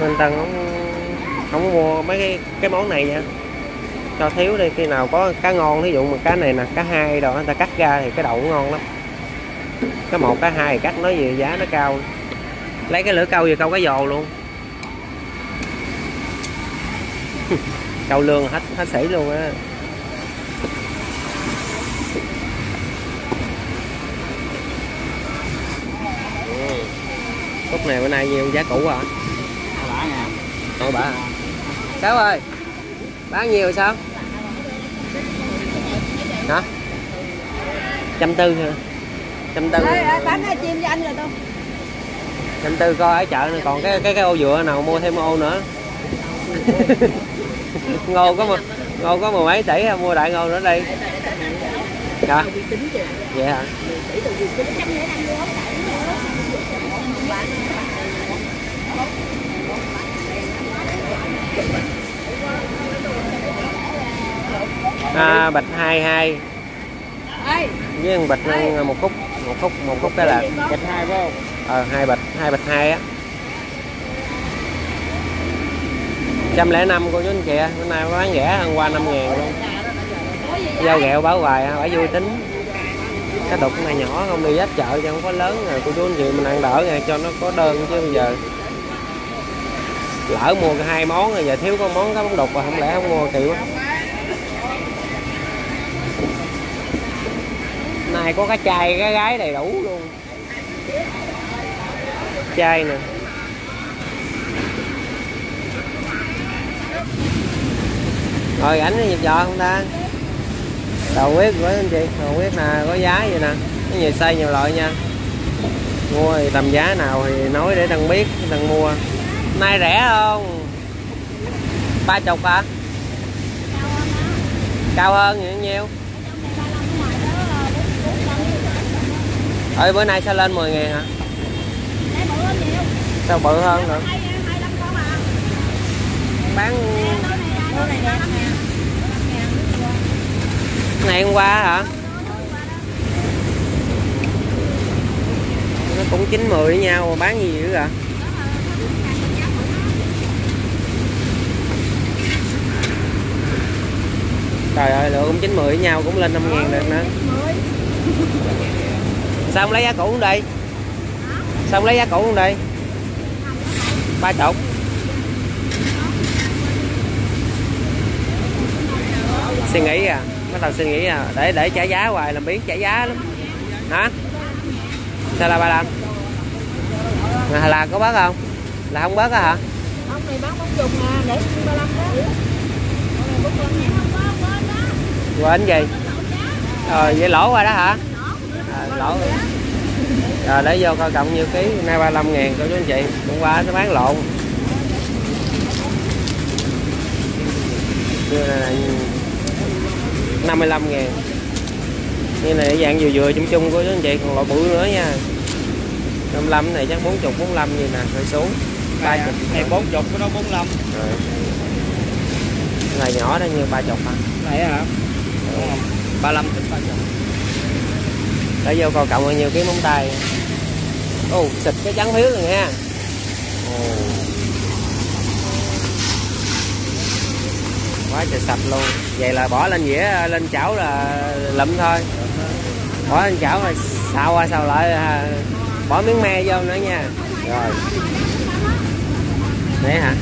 Nên tân không không có mua mấy cái cái món này nha. Cho thiếu đi, khi nào có cá ngon ví dụ mà cá này nè, cá hai đồ người ta cắt ra thì cái đầu cũng ngon lắm. Cái một cá hai thì cắt nó gì giá nó cao. Lấy cái lửa câu về câu cái giò luôn. <laughs> câu lương hết hết sỉ luôn á. Ừ. khúc này bữa nay nhiêu giá cũ hả? Thôi bà Sáu ơi Bán nhiều sao? Hả? Trăm tư hả? Trăm tư.
Bán hai chim cho anh rồi tôi
Trăm tư coi ở chợ này còn cái cái cái ô dừa nào mua thêm ô nữa Ngô có một Ngô có mười mấy tỷ à, mua đại ngô nữa đi. Hả? Vậy hả? À, bịch 22
ê
với một bịch một khúc một khúc một khúc cái là
bịch hai phải không?
Ờ hai bịch hai bịch hai á trăm lẻ năm cô chú anh chị bữa nay bán rẻ hơn qua 5 ngàn luôn. Giao gẹo báo hoài phải vui tính. Cái đục này nhỏ, không đi giáp chợ chứ không có lớn rồi cô chú anh chị mình ăn đỡ nha cho nó có đơn chứ bây giờ. Lỡ mua hai món rồi, giờ thiếu có món cá món đục mà không lẽ không mua kỳ quá. Nay có cá chai cá gái đầy đủ luôn. Chai nè. Rồi ảnh nó giò không ta? Đầu quyết của anh chị đầu quyết nè có giá vậy nè. Cái nhiều xây nhiều loại nha. Mua thì tầm giá nào thì nói để đăng biết đăng mua. Nay rẻ không? Ba chục hả? Cao hơn thì nhiêu? Ơi bữa nay sao lên 10 ngàn hả? Sao bự hơn nữa? Bán ngày hôm qua hả? Nó cũng chín mười với nhau mà bán gì dữ vậy? trời ơi, lựa cũng chín mười với nhau, cũng lên năm ngàn được nữa. Sao không lấy giá cũ không đi? Sao không lấy giá cũ không đi? Ba chục. Suy nghĩ à bắt đầu suy nghĩ à để để trả giá hoài làm biến trả giá lắm. Hả? Sao là ba làm? Là, là có bớt không? Là không bớt á hả?
Ông này bán bóng dùng nè để ba lăm đó
quên gì? Rồi vậy lỗ rồi đó hả? À, lỗ. Rồi. để vô coi cộng nhiêu ký. Nay 35 ngàn cô chú anh chị. Hôm qua nó bán lộn. Này 55 ngàn. Như này dạng vừa vừa chung chung của anh chị còn loại bự nữa nha. 55 này chắc 40 45 như nè rồi xuống. 30
này bốn chục cái đó bốn lăm.
Rồi. Là nhỏ đó như 30 hả?
Này hả?
Mươi đến ba chục. Để vô coi cộng bao nhiêu cái móng tay. Ô xịt cái trắng phiếu rồi nha. Ồ. quá trời sạch luôn vậy là bỏ lên dĩa lên chảo là lụm thôi bỏ lên chảo rồi xào qua xào lại bỏ miếng me vô nữa nha rồi đấy hả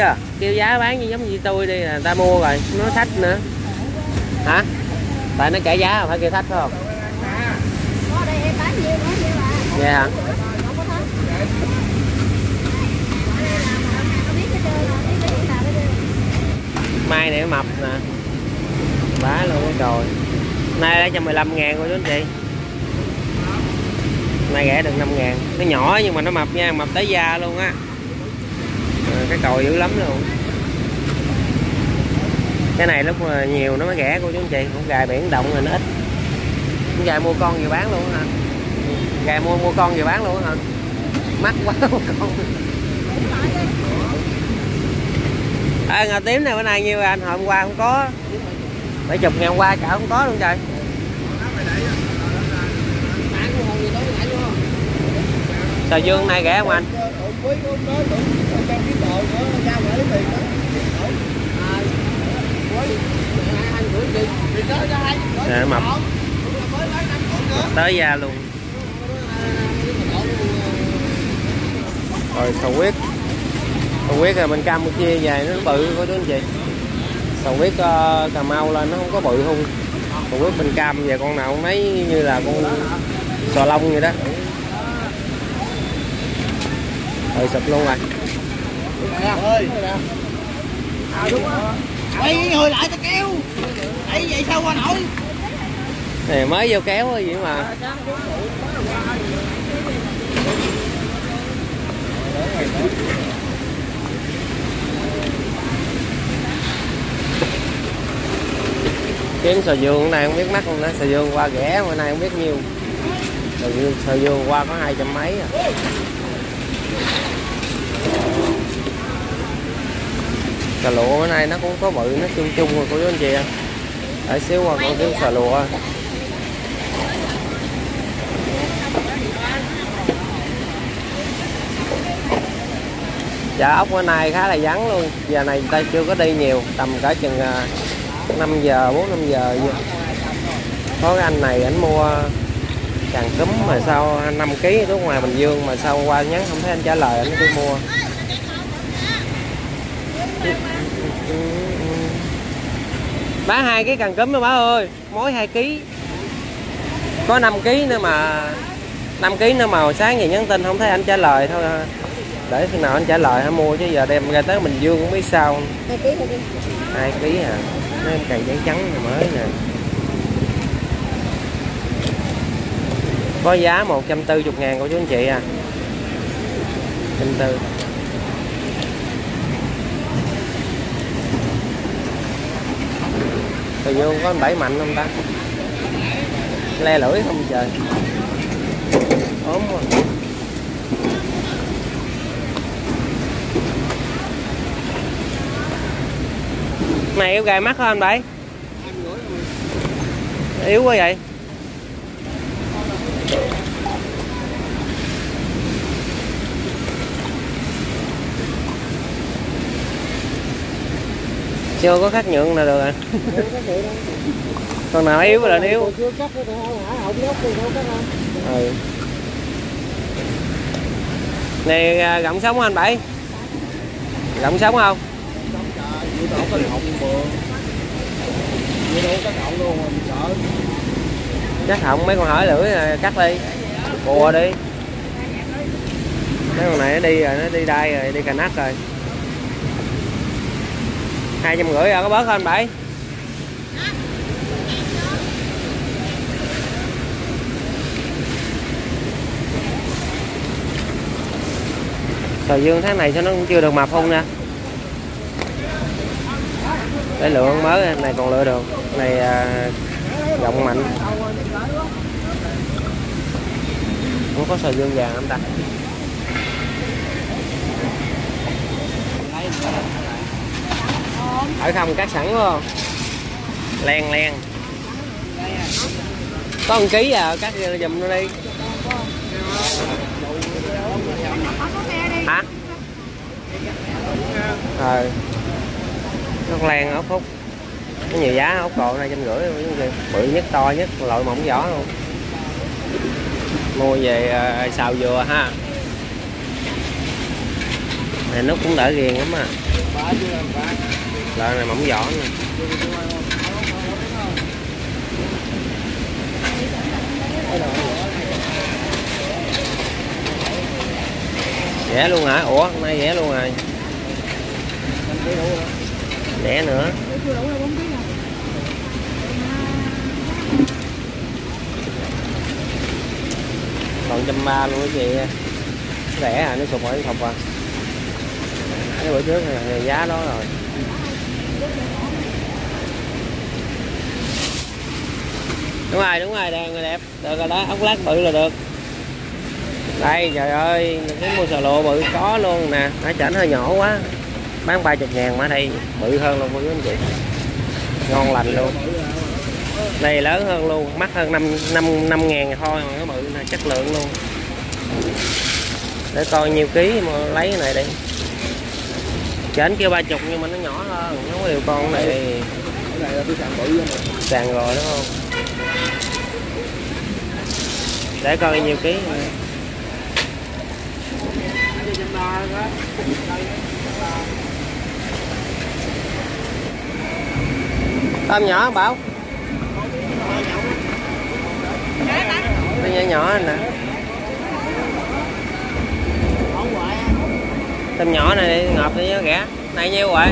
chưa? Kêu giá bán như giống như tôi đi là người ta mua rồi, nó thách nữa. Hả? Tại nó trả giá phải kêu thách không?
Dạ đây
hả? Mai này mập nè. Bá luôn cái trời. Nay đã cho 15 ngàn rồi đó anh chị. Nay rẻ được 5 ngàn. Nó nhỏ nhưng mà nó mập nha, mập tới da luôn á. Cái còi dữ lắm luôn. Cái này lúc mà nhiều nó mới rẻ cô chú anh chị. Cũng gà biển động rồi nó ít. Con gà mua con về bán luôn hả? Gà mua mua con về bán luôn hả? Mắc quá <laughs> mua con. À, ngà tím này bữa nay nhiêu anh? Hôm qua không có. Mấy chục ngàn qua cả không có luôn trời.
Bán
dương này rẻ không anh? Dạ, mập. Tới da luôn. Rồi sầu huyết sầu huyết là bên campuchia về nó bự của chú anh chị. Sầu huyết uh, cà mau lên nó không có bự hung. Sầu huyết bên cam về con nào cũng thấy như là con sò lông vậy đó. Rồi sụp luôn rồi
ơi quay người lại tao kêu. Ấy vậy sao qua nổi?
Này mới vô kéo vậy mà. Kiếm sò dương này không biết mắc không nữa sò dương qua rẻ hôm nay không biết nhiêu. Sò dương, sò dương qua có hai trăm mấy à. Xà lụa bữa nay nó cũng có bự, nó chung chung rồi, cô chú anh chị ạ. Để xíu qua con kiếm xà lụa. Chợ ốc bữa nay khá là vắng luôn. Giờ này người ta chưa có đi nhiều, tầm cả chừng à, 5 giờ 4 5 giờ vậy. có cái anh này anh mua càng cúm mà sao 5 kg ở ngoài Bình Dương mà sao qua nhắn không thấy anh trả lời anh cứ mua. bá hai cái cần cấm đó bá ơi. Mỗi 2 kg có 5 kg nữa mà 5 kg nữa mà hồi sáng về nhắn tin không thấy anh trả lời thôi. Để khi nào anh trả lời hả mua chứ giờ đem ra tới Bình Dương cũng biết sao.
Hai
kg à nó em cày giấy trắng này mới nè. Có giá 140 ngàn của chú anh chị à. 140 thì vô có đẩy mạnh không ta? Le lưỡi không trời. Ốm rồi này yếu gai mắt không anh bảy yếu quá vậy. Chưa có khách nhượng là được à. Con nào yếu là yếu ừ. này à, gặm gọng sống không anh bảy? Gọng sống không? Chắc họng mấy con hỏi lưỡi à, cắt đi. Bùa đi. Mấy con này nó đi rồi nó đi đai rồi đi cà nát rồi hai trăm rưỡi à có bớt không bảy? Sò dương tháng này sao nó cũng chưa được mập không nha Để lượng mới này còn lựa được. Này à, rộng mạnh. Không có sò dương vàng không ta? Ở không cắt sẵn không? Len len. Có một ký à cắt dùm nó đi. Hả? Ờ. Nó len, ốc phúc có nhiều giá? Ốc cò này, trăm rưỡi bự nhất, to nhất loại mỏng vỏ luôn. Mua về ờ, xào dừa ha. Này nó cũng đỡ ghiền lắm à lợn này mỏng vỏ nè rẻ luôn hả? Ủa, hôm nay rẻ luôn rồi. Rẻ nữa. Còn trăm ba luôn cái gì rẻ à nó sụp rồi sụp à cái bữa trước là giá đó rồi. Đúng rồi đúng rồi đang người đẹp. Được rồi đó, ốc lát bự là được. Đây, trời ơi cái mua sò lộ bự có luôn nè. Nó chảnh hơi nhỏ quá. Bán ba chục ngàn mà đây, bự hơn luôn quý anh chị. Ngon lành luôn. Đây lớn hơn luôn, mắc hơn năm năm năm ngàn thôi mà cái bự này chất lượng luôn. Để coi nhiều ký mà lấy cái này đi. Chảnh kêu ba chục nhưng mà nó nhỏ hơn, nó có điều con này.
Cái này là bự
sàn rồi, đúng không? Để coi nhiều ký. Tôm nhỏ bảo? Tôm nhỏ nhỏ nè. Tôm nhỏ này đi, ngọt đi nhớ rẻ này nhiêu rồi?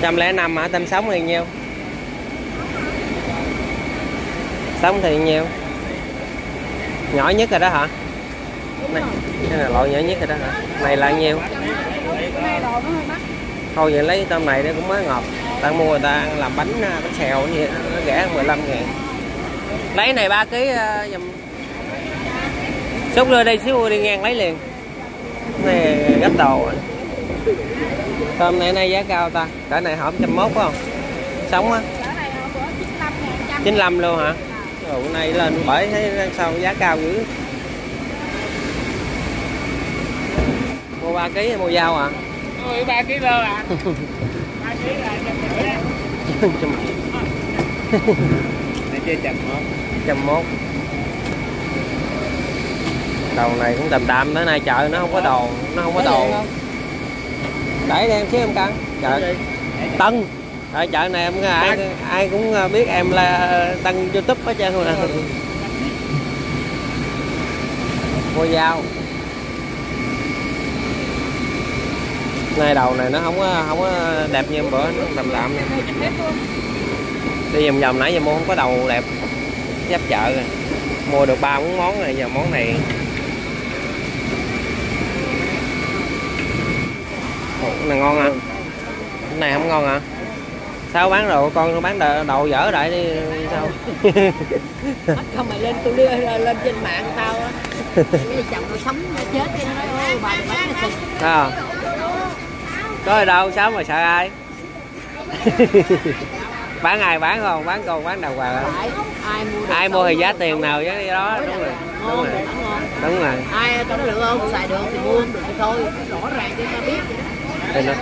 Trăm lẻ năm hả? Tôm sống thì nhiêu? Sống thì nhiêu nhỏ nhất rồi đó hả? Này cái này loại nhỏ nhất rồi đó hả? Này là nhiêu thôi vậy lấy tôm này nó cũng mới ngọt. Ta mua người ta làm bánh à, bánh xèo gì đó, nó rẻ 15 ngàn. Lấy này 3 kg uh, dùm. Xúc lên đây xíu đi ngang lấy liền. Này gấp rồi. Tôm này nay giá cao ta. Cái này hộp trăm mốt phải không? Sống á. 95 luôn hả rồi bữa nay lên bởi thấy sao giá cao dữ. Mua 3 kg mua dao à?
Ôi, 3 kg à. <laughs> 3 kg là trăm rưỡi á
trăm
Này chơi chậm không?
trăm mốt đầu này cũng tầm tạm tới nay chợ nó không có đồ nó không có đồ. để đem xíu em cân chợ tân ở chợ này em ai ai cũng biết em là đăng youtube hết trơn mà mua dao nay đầu này nó không có không có đẹp như bữa nó tầm tạm nè đi vòng vòng nãy giờ mua không có đầu đẹp giáp chợ rồi. Mua được ba bốn món rồi giờ món này. Ủa, này ngon cái này không ngon hả sao bán đồ? Con bán đồ, đồ dở lại đi sao?
Không mày lên tôi đưa lên trên mạng tao á. Chồng tao sống nó chết cái nó bà bán cái sừng.
À. có ở đâu sao mà sợ ai? <laughs> Bán ai bán không? Bán con bán đầu vào
phải ai mua
ai mua thì giá tiền nào giá đó? Đúng rồi. đúng rồi. đúng rồi.
Ai tao được không? Xài được thì mua không được thì thôi. Rõ ràng cho tao biết. vậy đó
Thì nó-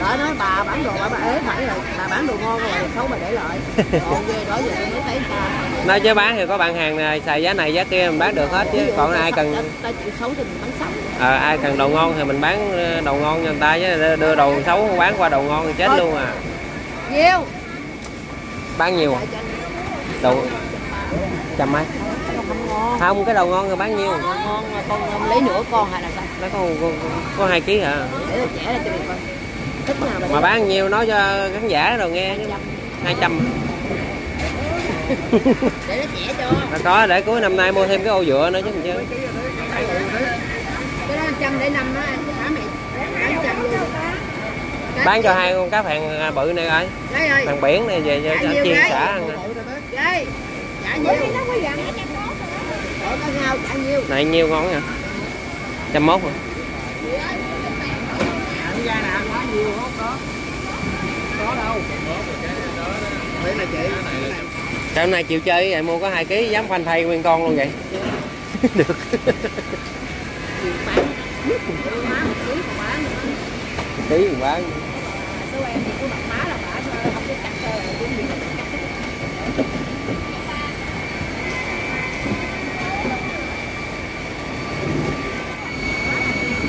đó nói bà bán đồ bà, bà ế phải rồi bà bán đồ ngon rồi xấu bà để lại. <laughs> Còn ghê đó giờ mới thấy ta
nói chứ bán thì có bạn hàng này xài giá này giá kia mình bán được hết chứ. Còn ai cần
ta chịu xấu thì mình bán xấu.
Ờ, ai cần đồ ngon thì mình bán đồ ngon cho người ta chứ. Đưa- đồ xấu bán qua đồ ngon thì chết luôn à.
Nhiêu
bán nhiều.
Anh
đồ trăm mấy
ngon.
Không cái đồ ngon thì bán nhiêu?
Ngon ngon mà con lấy nửa con hay là sao?
Nó có có, hai ký hả?
Để tôi trẻ ra cho mày coi. Thích nào là
mà bán nhiêu nói cho khán giả rồi nghe chứ. Hai trăm. <laughs>
Để nó trẻ cho.
Nó có để cuối năm nay mua thêm cái ô dựa nữa chứ mình chứ.
Cái đó trăm để năm mày bán luôn.
Cho hai con cá phèn à, bự này
ơi.
Thằng biển này về cho, chiên xả ăn
ngao trả nhiêu
này nhiêu ngon nè trăm mốt rồi
Đấy
nay chịu chơi vậy mua có hai ký dám khoanh thay nguyên con luôn vậy? <laughs> Được.
Ký bán.
Ký bán
số em thì cứ mặt má là bả không có cắt ờ, cũng bị cắt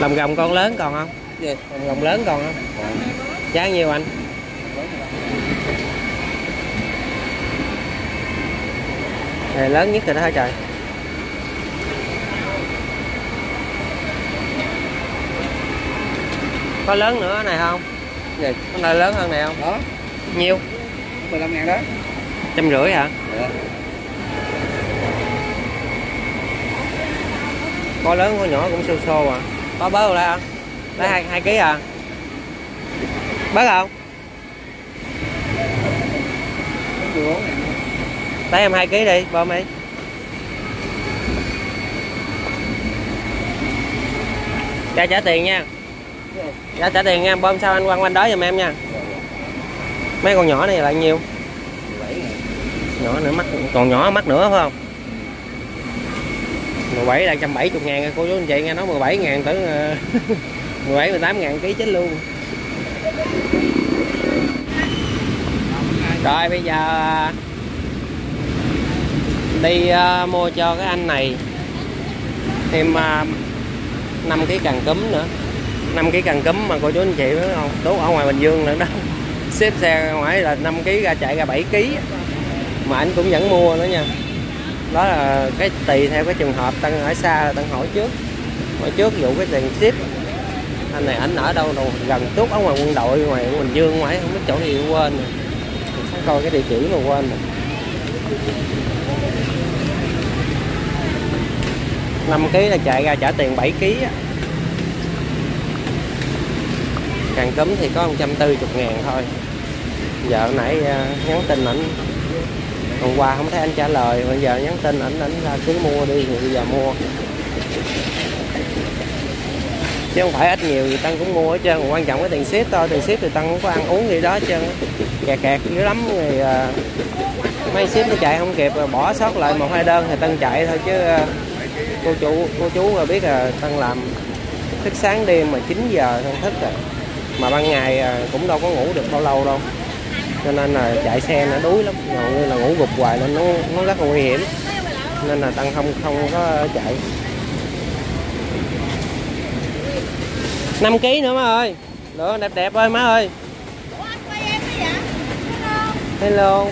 Lòng gồng con lớn còn không?
Gì?
Lòng gồng lớn còn không? Giá nhiêu anh? Này lớn nhất rồi đó hả trời Có lớn nữa này không?
Gì?
Con này lớn hơn này không?
Đó,
Nhiêu?
15 ngàn đó.
Trăm rưỡi hả?
Dạ.
Có lớn có nhỏ cũng xô xô à có bớt đây không? Lấy hai, hai ký à? Bớt không?
14.
Lấy em hai ký đi, bơm đi Ra trả tiền nha Ra trả tiền nha, bơm sao anh quăng quanh đó giùm em nha Mấy con nhỏ này là nhiêu? Nhỏ nữa mắc, còn nhỏ mắc nữa phải không? 17 đang 170 ngàn cô chú anh chị nghe nói 17 ngàn tới ờ, <laughs> 17 18 ngàn ký chết luôn. Rồi bây giờ đi uh, mua cho cái anh này thêm uh, 5 kg càng cúm nữa. 5 kg càng cúm mà cô chú anh chị phải không? Tốt ở ngoài Bình Dương nữa đó. <laughs> Xếp xe ngoài là 5 kg ra chạy ra 7 kg mà anh cũng vẫn mua nữa nha đó là cái tùy theo cái trường hợp tăng ở xa là tăng hỏi trước. Hỏi trước vụ cái tiền ship. Anh này ảnh ở đâu đâu gần tốt ở ngoài quân đội, ngoài Bình Dương, ngoài không biết chỗ gì quên rồi. Sáng coi cái địa chỉ mà quên rồi. Năm kg là chạy ra trả tiền 7 kg. Càng cấm thì có 140 ngàn thôi. Giờ nãy à, nhắn tin ảnh. Hôm qua không thấy anh trả lời Bây giờ nhắn tin ảnh ảnh ra cứ mua đi thì bây giờ mua. Chứ không phải ít nhiều gì Tân cũng mua hết trơn Quan trọng cái tiền ship thôi Tiền ship thì Tân không có ăn uống gì đó hết trơn. Kẹt kẹt dữ lắm thì uh, Mấy ship nó chạy không kịp rồi bỏ sót lại một hai đơn thì Tân chạy thôi chứ uh, cô chủ cô chú là biết là Tân làm thức sáng đêm mà 9 giờ Tân thức rồi. Mà ban ngày uh, cũng đâu có ngủ được bao lâu đâu cho nên là chạy xe nó đuối lắm. Hầu như là ngủ gục hoài nên nó nó rất là nguy hiểm. Nên là tăng không không có chạy. 5 kg nữa má ơi. Được đẹp đẹp ơi má ơi. Hello.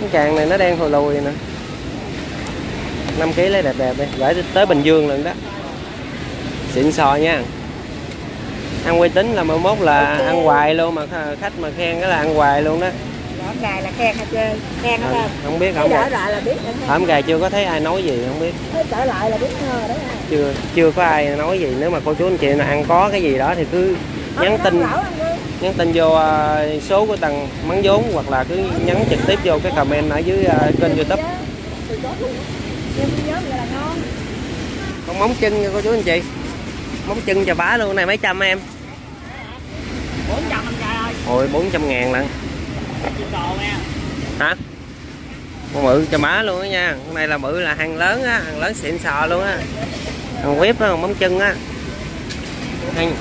Cái càng này nó đen hồi lùi nè. 5 kg lấy đẹp đẹp đi. Gửi tới Bình Dương lần đó. Xịn sò nha ăn uy tín là 11 là ăn hoài luôn mà khách mà khen cái là ăn hoài luôn đó.
Rõ gài là khen hay chơi Khen
à,
không?
không biết không
lại là biết rồi ha.
hổm gà chưa có thấy ai nói gì không biết.
Trở lại là biết thôi đấy
chưa chưa có ai nói gì. Nếu mà cô chú anh chị nào ăn có cái gì đó thì cứ nhắn tin nhắn tin vô ờ, số của tầng mắng vốn hoặc là cứ nhắn trực tiếp vô cái comment ở dưới ờ, kênh youtube. con móng chân nha cô chú anh chị. Móng chân chà bá luôn này mấy trăm em
400 anh trai ơi.
ôi 400 ngàn lận. Hả? Con bự chà bá luôn á nha. Con này là bự là hàng lớn á hàng lớn xịn sò luôn á. Hàng quép á móng chân á. Hàng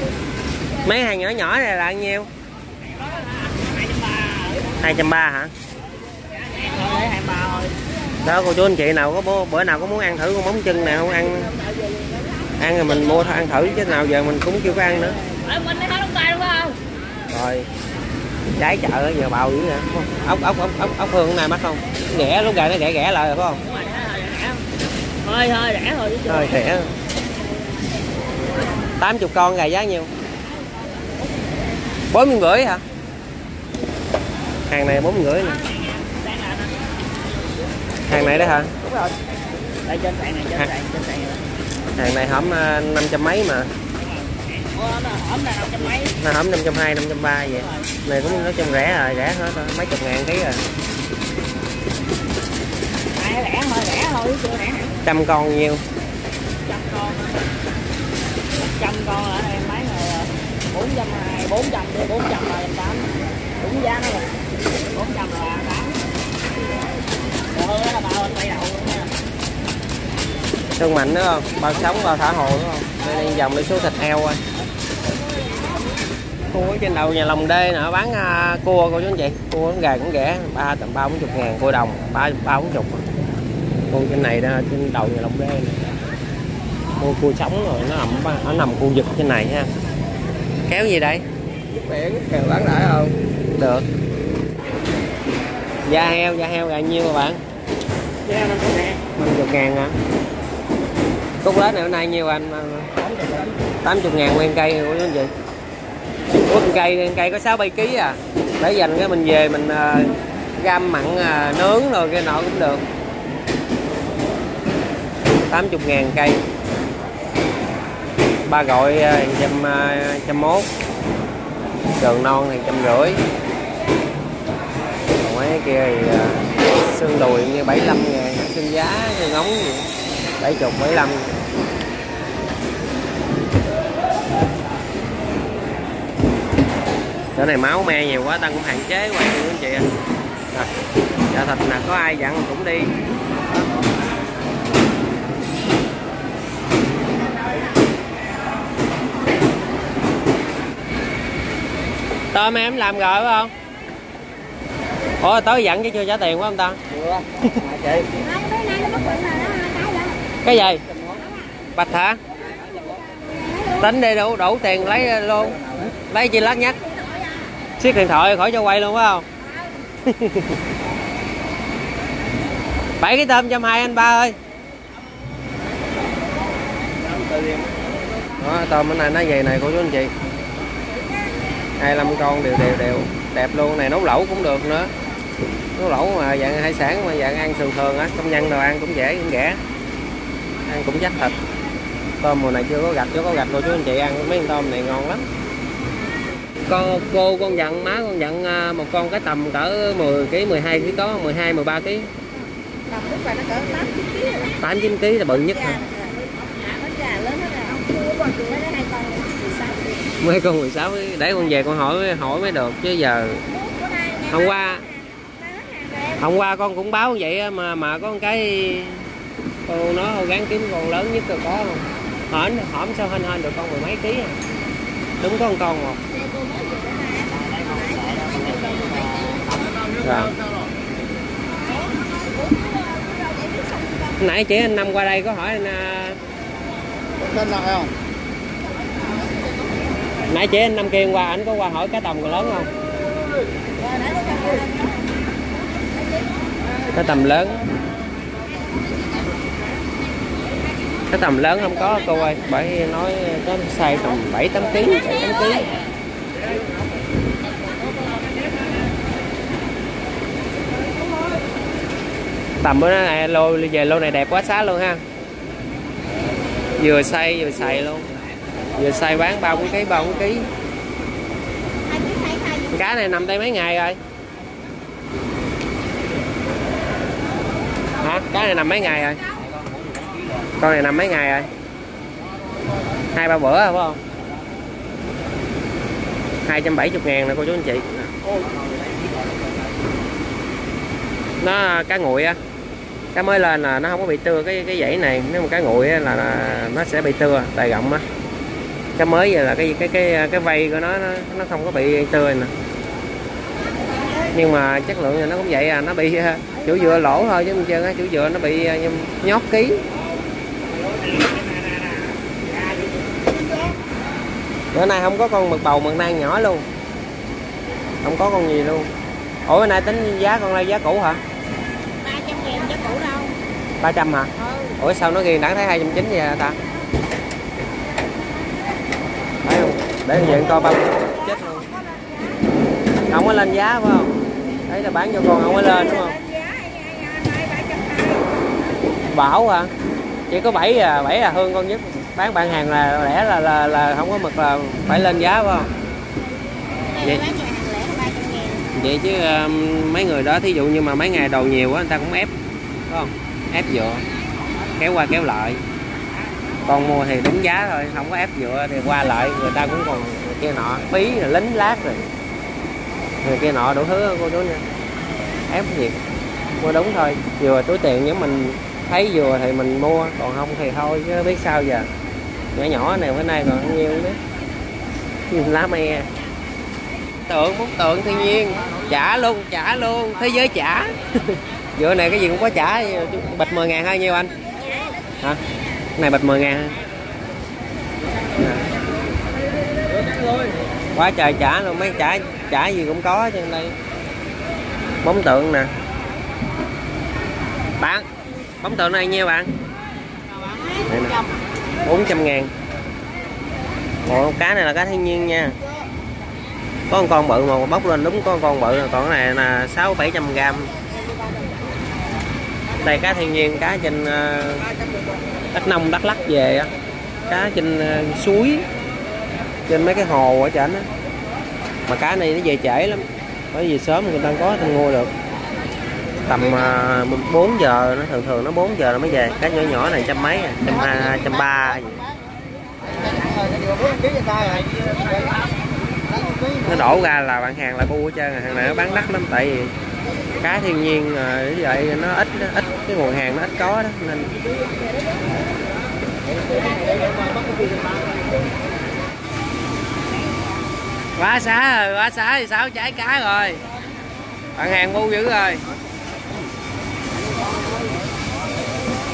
mấy hàng nhỏ nhỏ này là bao nhiêu? hai trăm ba hả?
Hàng
đó cô chú anh chị nào có bữa, nào có muốn ăn thử con móng chân nào không ăn ăn rồi mình mua thôi ăn thử chứ nào giờ mình cũng chưa có ăn nữa.
Ở mình đi hết ông tay đúng không?
Rồi. Trái chợ giờ bào dữ vậy ốc ốc ốc ốc ốc hương này mắc không? Ghẻ lúc gà nó ghẻ ghẻ lại rồi phải không?
Thôi thôi rẻ thôi chứ
thôi rẻ. 80 con gà giá nhiêu? Bốn rưỡi hả? Hàng này bốn rưỡi nè. Hàng này đó hả?
Đúng rồi. Đây trên sàn này trên sàn trên này.
hàng này hổm à, năm trăm mấy mà
hổm là 500 mấy.
nó hổm năm trăm hai, năm trăm ba vậy. Này cũng nói chung rẻ rồi, rẻ hết rồi, mấy chục ngàn ký rồi.
Rẻ thôi rẻ thôi
trăm con nhiêu?
Trăm con trăm con là em bán rồi bốn trăm hai bốn trăm đi bốn trăm là tám đúng giá nó rồi bốn trăm là tám còn hơn đó là bao anh quay đậu luôn nha
thương mạnh nữa không? Bao sống, bao thả hồ đúng không? Đây đi vòng đi xuống thịt heo rồi cua ở trên đầu nhà lòng đê nè bán à, cua cô chú anh chị. Cua gà cũng rẻ ba tầm ba bốn chục ngàn cua đồng ba ba bốn chục. Cua trên này đó trên đầu nhà lòng đê này. mua cua sống rồi nó nằm nó nằm khu vực trên này ha. Kéo gì đây?
Biển càng bán lại không?
Được. Da heo da heo là nhiêu các bạn?
Dạ, năm mươi ngàn.
50 ngàn hả? Cúc lết này hôm nay nhiêu anh? 80 ngàn nguyên cây của anh chị Ủa, cây cây có 6 7 kg à? Để dành cái mình về mình ờ, gam mặn ờ, nướng rồi cái nọ cũng được. 80 ngàn cây. Ba gọi uh, trăm uh, trăm mốt. Đường non thì trăm rưỡi. Còn mấy kia thì xương đùi như 75 ngàn xương giá xương ống 70 75 chỗ này máu me nhiều quá tăng cũng hạn chế quay luôn anh chị ạ. Rồi dạ thịt là có ai dặn cũng đi. Tôm em làm rồi phải không? Ủa tới dặn chứ chưa trả tiền quá không ta?
Chưa chị.
Cái gì? Bạch hả? Tính đi đủ đủ tiền lấy luôn. Lấy chi lát nhắc siết điện thoại khỏi cho quay luôn phải không? <laughs> Bảy cái tôm trăm hai anh ba ơi. Đó tôm bữa nay nó về này cô chú anh chị. Hai năm con đều đều đều đẹp luôn. Này nấu lẩu cũng được nữa. Nấu lẩu mà dạng hải sản mà dạng ăn thường thường á. Công nhân đồ ăn cũng dễ cũng rẻ. Ăn cũng chắc thịt. Tôm mùa này chưa có gạch chưa có gạch cô chú anh chị ăn mấy con tôm này ngon lắm con cô con dặn má con dặn à, một con cái tầm cỡ 10 kg 12 kg có 12 13 kg
Tầm lúc là nó cỡ 8 9 kg rồi.
8 9 kg là bự nhất hả
rồi. Nó già lớn hết rồi. Không còn chưa lấy hai con 16 kg.
mấy con 16 kg để con về con hỏi hỏi mới được chứ giờ hôm qua hôm qua con cũng báo vậy mà mà có một cái cô nó gắng kiếm con lớn nhất rồi có không hỏi hỏi sao hên hên được con mười mấy ký à đúng con
về đó mà. Nãy
chị anh năm qua đây có hỏi anh à,
tên nào không?
Nãy chị anh năm kia qua anh có qua hỏi cá tầm còn lớn không? Cái tầm lớn cái tầm lớn không có, cô ơi. Bởi nói có size tầm 7 8 kg 7 8 kg tầm bữa này lô, về lô này đẹp quá, xá luôn ha. Vừa xay vừa xài luôn. Vừa xay bán bao cũng ký bao cũng ký. Cá này nằm đây mấy ngày rồi? Hả? Cá này nằm mấy ngày rồi? Con này nằm mấy ngày rồi? Hai ba bữa rồi phải không? Hai trăm bảy chục ngàn nè cô chú anh chị. Nó cá nguội á. Cá mới lên là nó không có bị tưa cái cái dãy này. Nếu mà cá nguội á là, là nó sẽ bị tưa tài rộng á. Cá mới giờ là cái cái cái cái vây của nó nó, nó không có bị tươi nè. Nhưng mà chất lượng thì nó cũng vậy à nó bị à, chủ dừa lỗ thôi chứ không trơn á chủ dừa nó bị à, nhót ký. Bữa nay không có con mực bầu mực nang nhỏ luôn. Không có con gì luôn. Ủa bữa nay tính giá con đây giá cũ hả?
300 ngàn chứ cũ đâu.
300 hả?
Ừ.
ủa sao nó ghi đáng thấy 290 vậy ta? Thấy không? Để vậy coi bao chết luôn không có lên giá phải không? Thấy là bán cho con không có lên đúng không?
Giá
bảo hả? Chỉ có 7 à 7 là hương con nhất bán bạn hàng là lẻ là là, là không có mực là phải lên giá phải không? Vậy-
bán nhà hàng lẻ là 300 ngàn.
vậy chứ um, mấy người đó thí dụ như mà mấy ngày đầu nhiều quá người ta cũng ép phải không? Ép dựa kéo qua kéo lại. Con mua thì đúng giá thôi không có ép dựa thì qua lại người ta cũng còn người kia nọ phí rồi lính lát rồi. Người kia nọ đủ thứ cô chú nha. Ép gì? Mua đúng thôi vừa túi tiền nếu mình thấy vừa thì mình mua còn không thì thôi chứ biết sao giờ nhỏ nhỏ này bữa nay còn ăn nhiêu đấy nhìn lá me. Tượng bức tượng thiên nhiên. Trả luôn trả luôn. Thế giới trả. <laughs> Giữa này cái gì cũng có trả. Bịch 10 ngàn hay nhiêu anh? Hả? Này bịch 10 ngàn. Quá trời trả luôn. Mấy trả trả gì cũng có trên đây. Bóng tượng nè. Bạn, bóng tượng này nhiêu bạn? Này nè. 400 ngàn. Còn cá này là cá thiên nhiên nha. Có con con bự mà bóc lên đúng có con bự còn cái này là sáu bảy trăm gram. Đây, cá thiên nhiên, cá trên ờ, đất nông, đắk lắc về á. Cá trên ờ, suối, trên mấy cái hồ ở trên á. Mà cá này nó về trễ lắm, bởi vì sớm người ta có người mua được tầm à, uh, 4 giờ nó thường thường nó 4 giờ nó mới về. Cá nhỏ nhỏ này trăm mấy trăm hai trăm ba nó đổ ra là bạn hàng là bu hết trơn hàng này nó bán đắt lắm tại vì cá thiên nhiên à, như vậy nó ít ít cái nguồn hàng nó ít có đó nên quá xá rồi quá xá thì sáu trái cá rồi. Bạn hàng bu dữ rồi.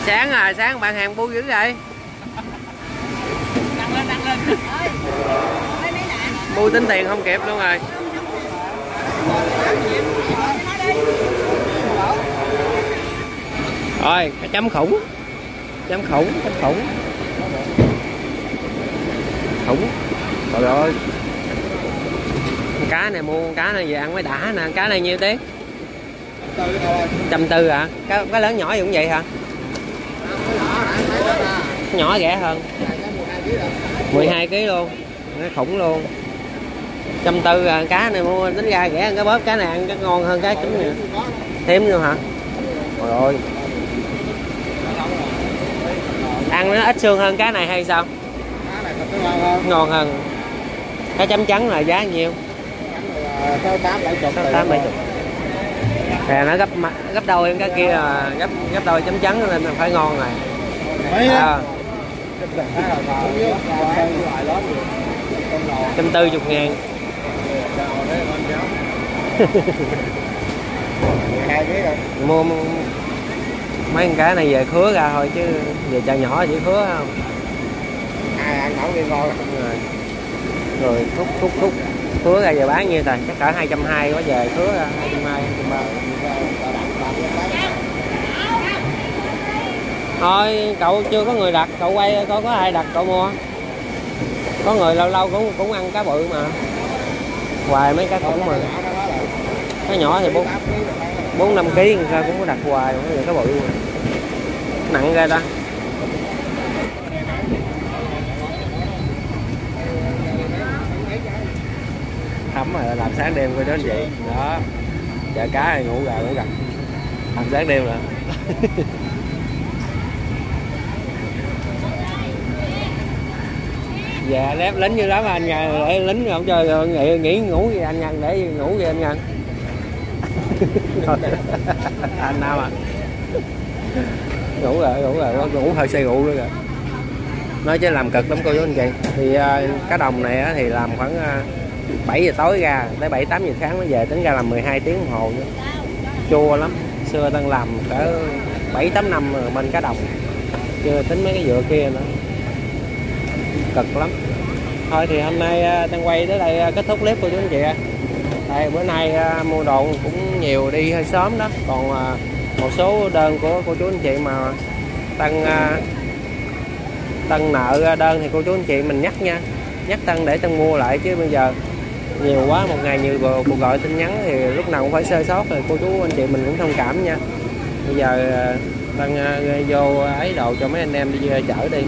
Sáng rồi sáng bạn hàng bu dữ rồi bu tính tiền không kịp luôn rồi. Rồi chấm khủng. Chấm khủng chấm khủng. Khủng. Trời ơi. Con cá này mua con cá này về ăn mới đã nè. Cá này nhiêu tiếng trăm tư hả cá, cá lớn nhỏ gì cũng vậy hả nhỏ rẻ hơn. 12 kg luôn. Nó khủng luôn. Trăm tư à, cá này mua tính ra rẻ hơn cái bóp cá này ăn cái ngon hơn cái trứng nè. Thêm nữa hả? Trời ơi. Ăn nó ít xương hơn cá này hay sao? Ngon hơn. Cái chấm trắng là giá nhiêu?
Sáu tám bảy chục.
Nó gấp gấp đôi cái kia là gấp gấp đôi chấm trắng nên là phải ngon rồi à, trăm tư chục ngàn. <laughs> Mua mấy con cá này về khứa ra thôi chứ về chợ nhỏ chỉ khứa không.
Ai ăn nổi đi ngon
rồi. Rồi thúc thúc thúc. Khứa ra về bán nhiêu tài chắc cả hai trăm hai quá về khứa ra hai trăm hai trăm ba thôi, cậu chưa có người đặt, cậu quay, có có ai đặt, cậu mua. Có người lâu lâu cũng cũng ăn cá bự mà. Hoài mấy cá cũng mà. Cá nhỏ thì bốn bốn năm kg ra cũng có đặt hoài cũng có cá bự mà. Nặng ra ta. Thấm rồi làm sáng đêm coi đó anh chị. Đó. Chợ cá thì ngủ gà ngủ gật làm sáng đêm rồi <laughs> dạ lép lính như lắm anh nha để lính không cho nghỉ, nghỉ ngủ gì anh nhân để ngủ gì anh nhân <laughs> anh nào à. Ngủ rồi ngủ rồi ngủ hơi say rượu nữa rồi. Nói chứ làm cực lắm cô chú anh chị. Thì uh, cá đồng này á, thì làm khoảng uh, 7 giờ tối ra tới 7 8 giờ sáng mới về tính ra là 12 tiếng đồng hồ nữa. Chua lắm xưa đang làm cỡ 7 8 năm rồi bên cá đồng. Chưa tính mấy cái dựa kia nữa cực lắm. Thôi thì hôm nay à, đang quay tới đây à, kết thúc clip của chú anh chị ạ. Đây bữa nay à, mua đồ cũng nhiều đi hơi sớm đó. Còn một số đơn của cô chú anh chị mà tăng tăng nợ đơn thì cô chú anh chị mình nhắc nha. Nhắc tăng để tăng mua lại chứ bây giờ nhiều quá, một ngày nhiều cuộc gọi tin nhắn thì lúc nào cũng phải sơ sót rồi cô chú anh chị mình cũng thông cảm nha. Bây giờ tăng vô ấy đồ cho mấy anh em đi chở đi.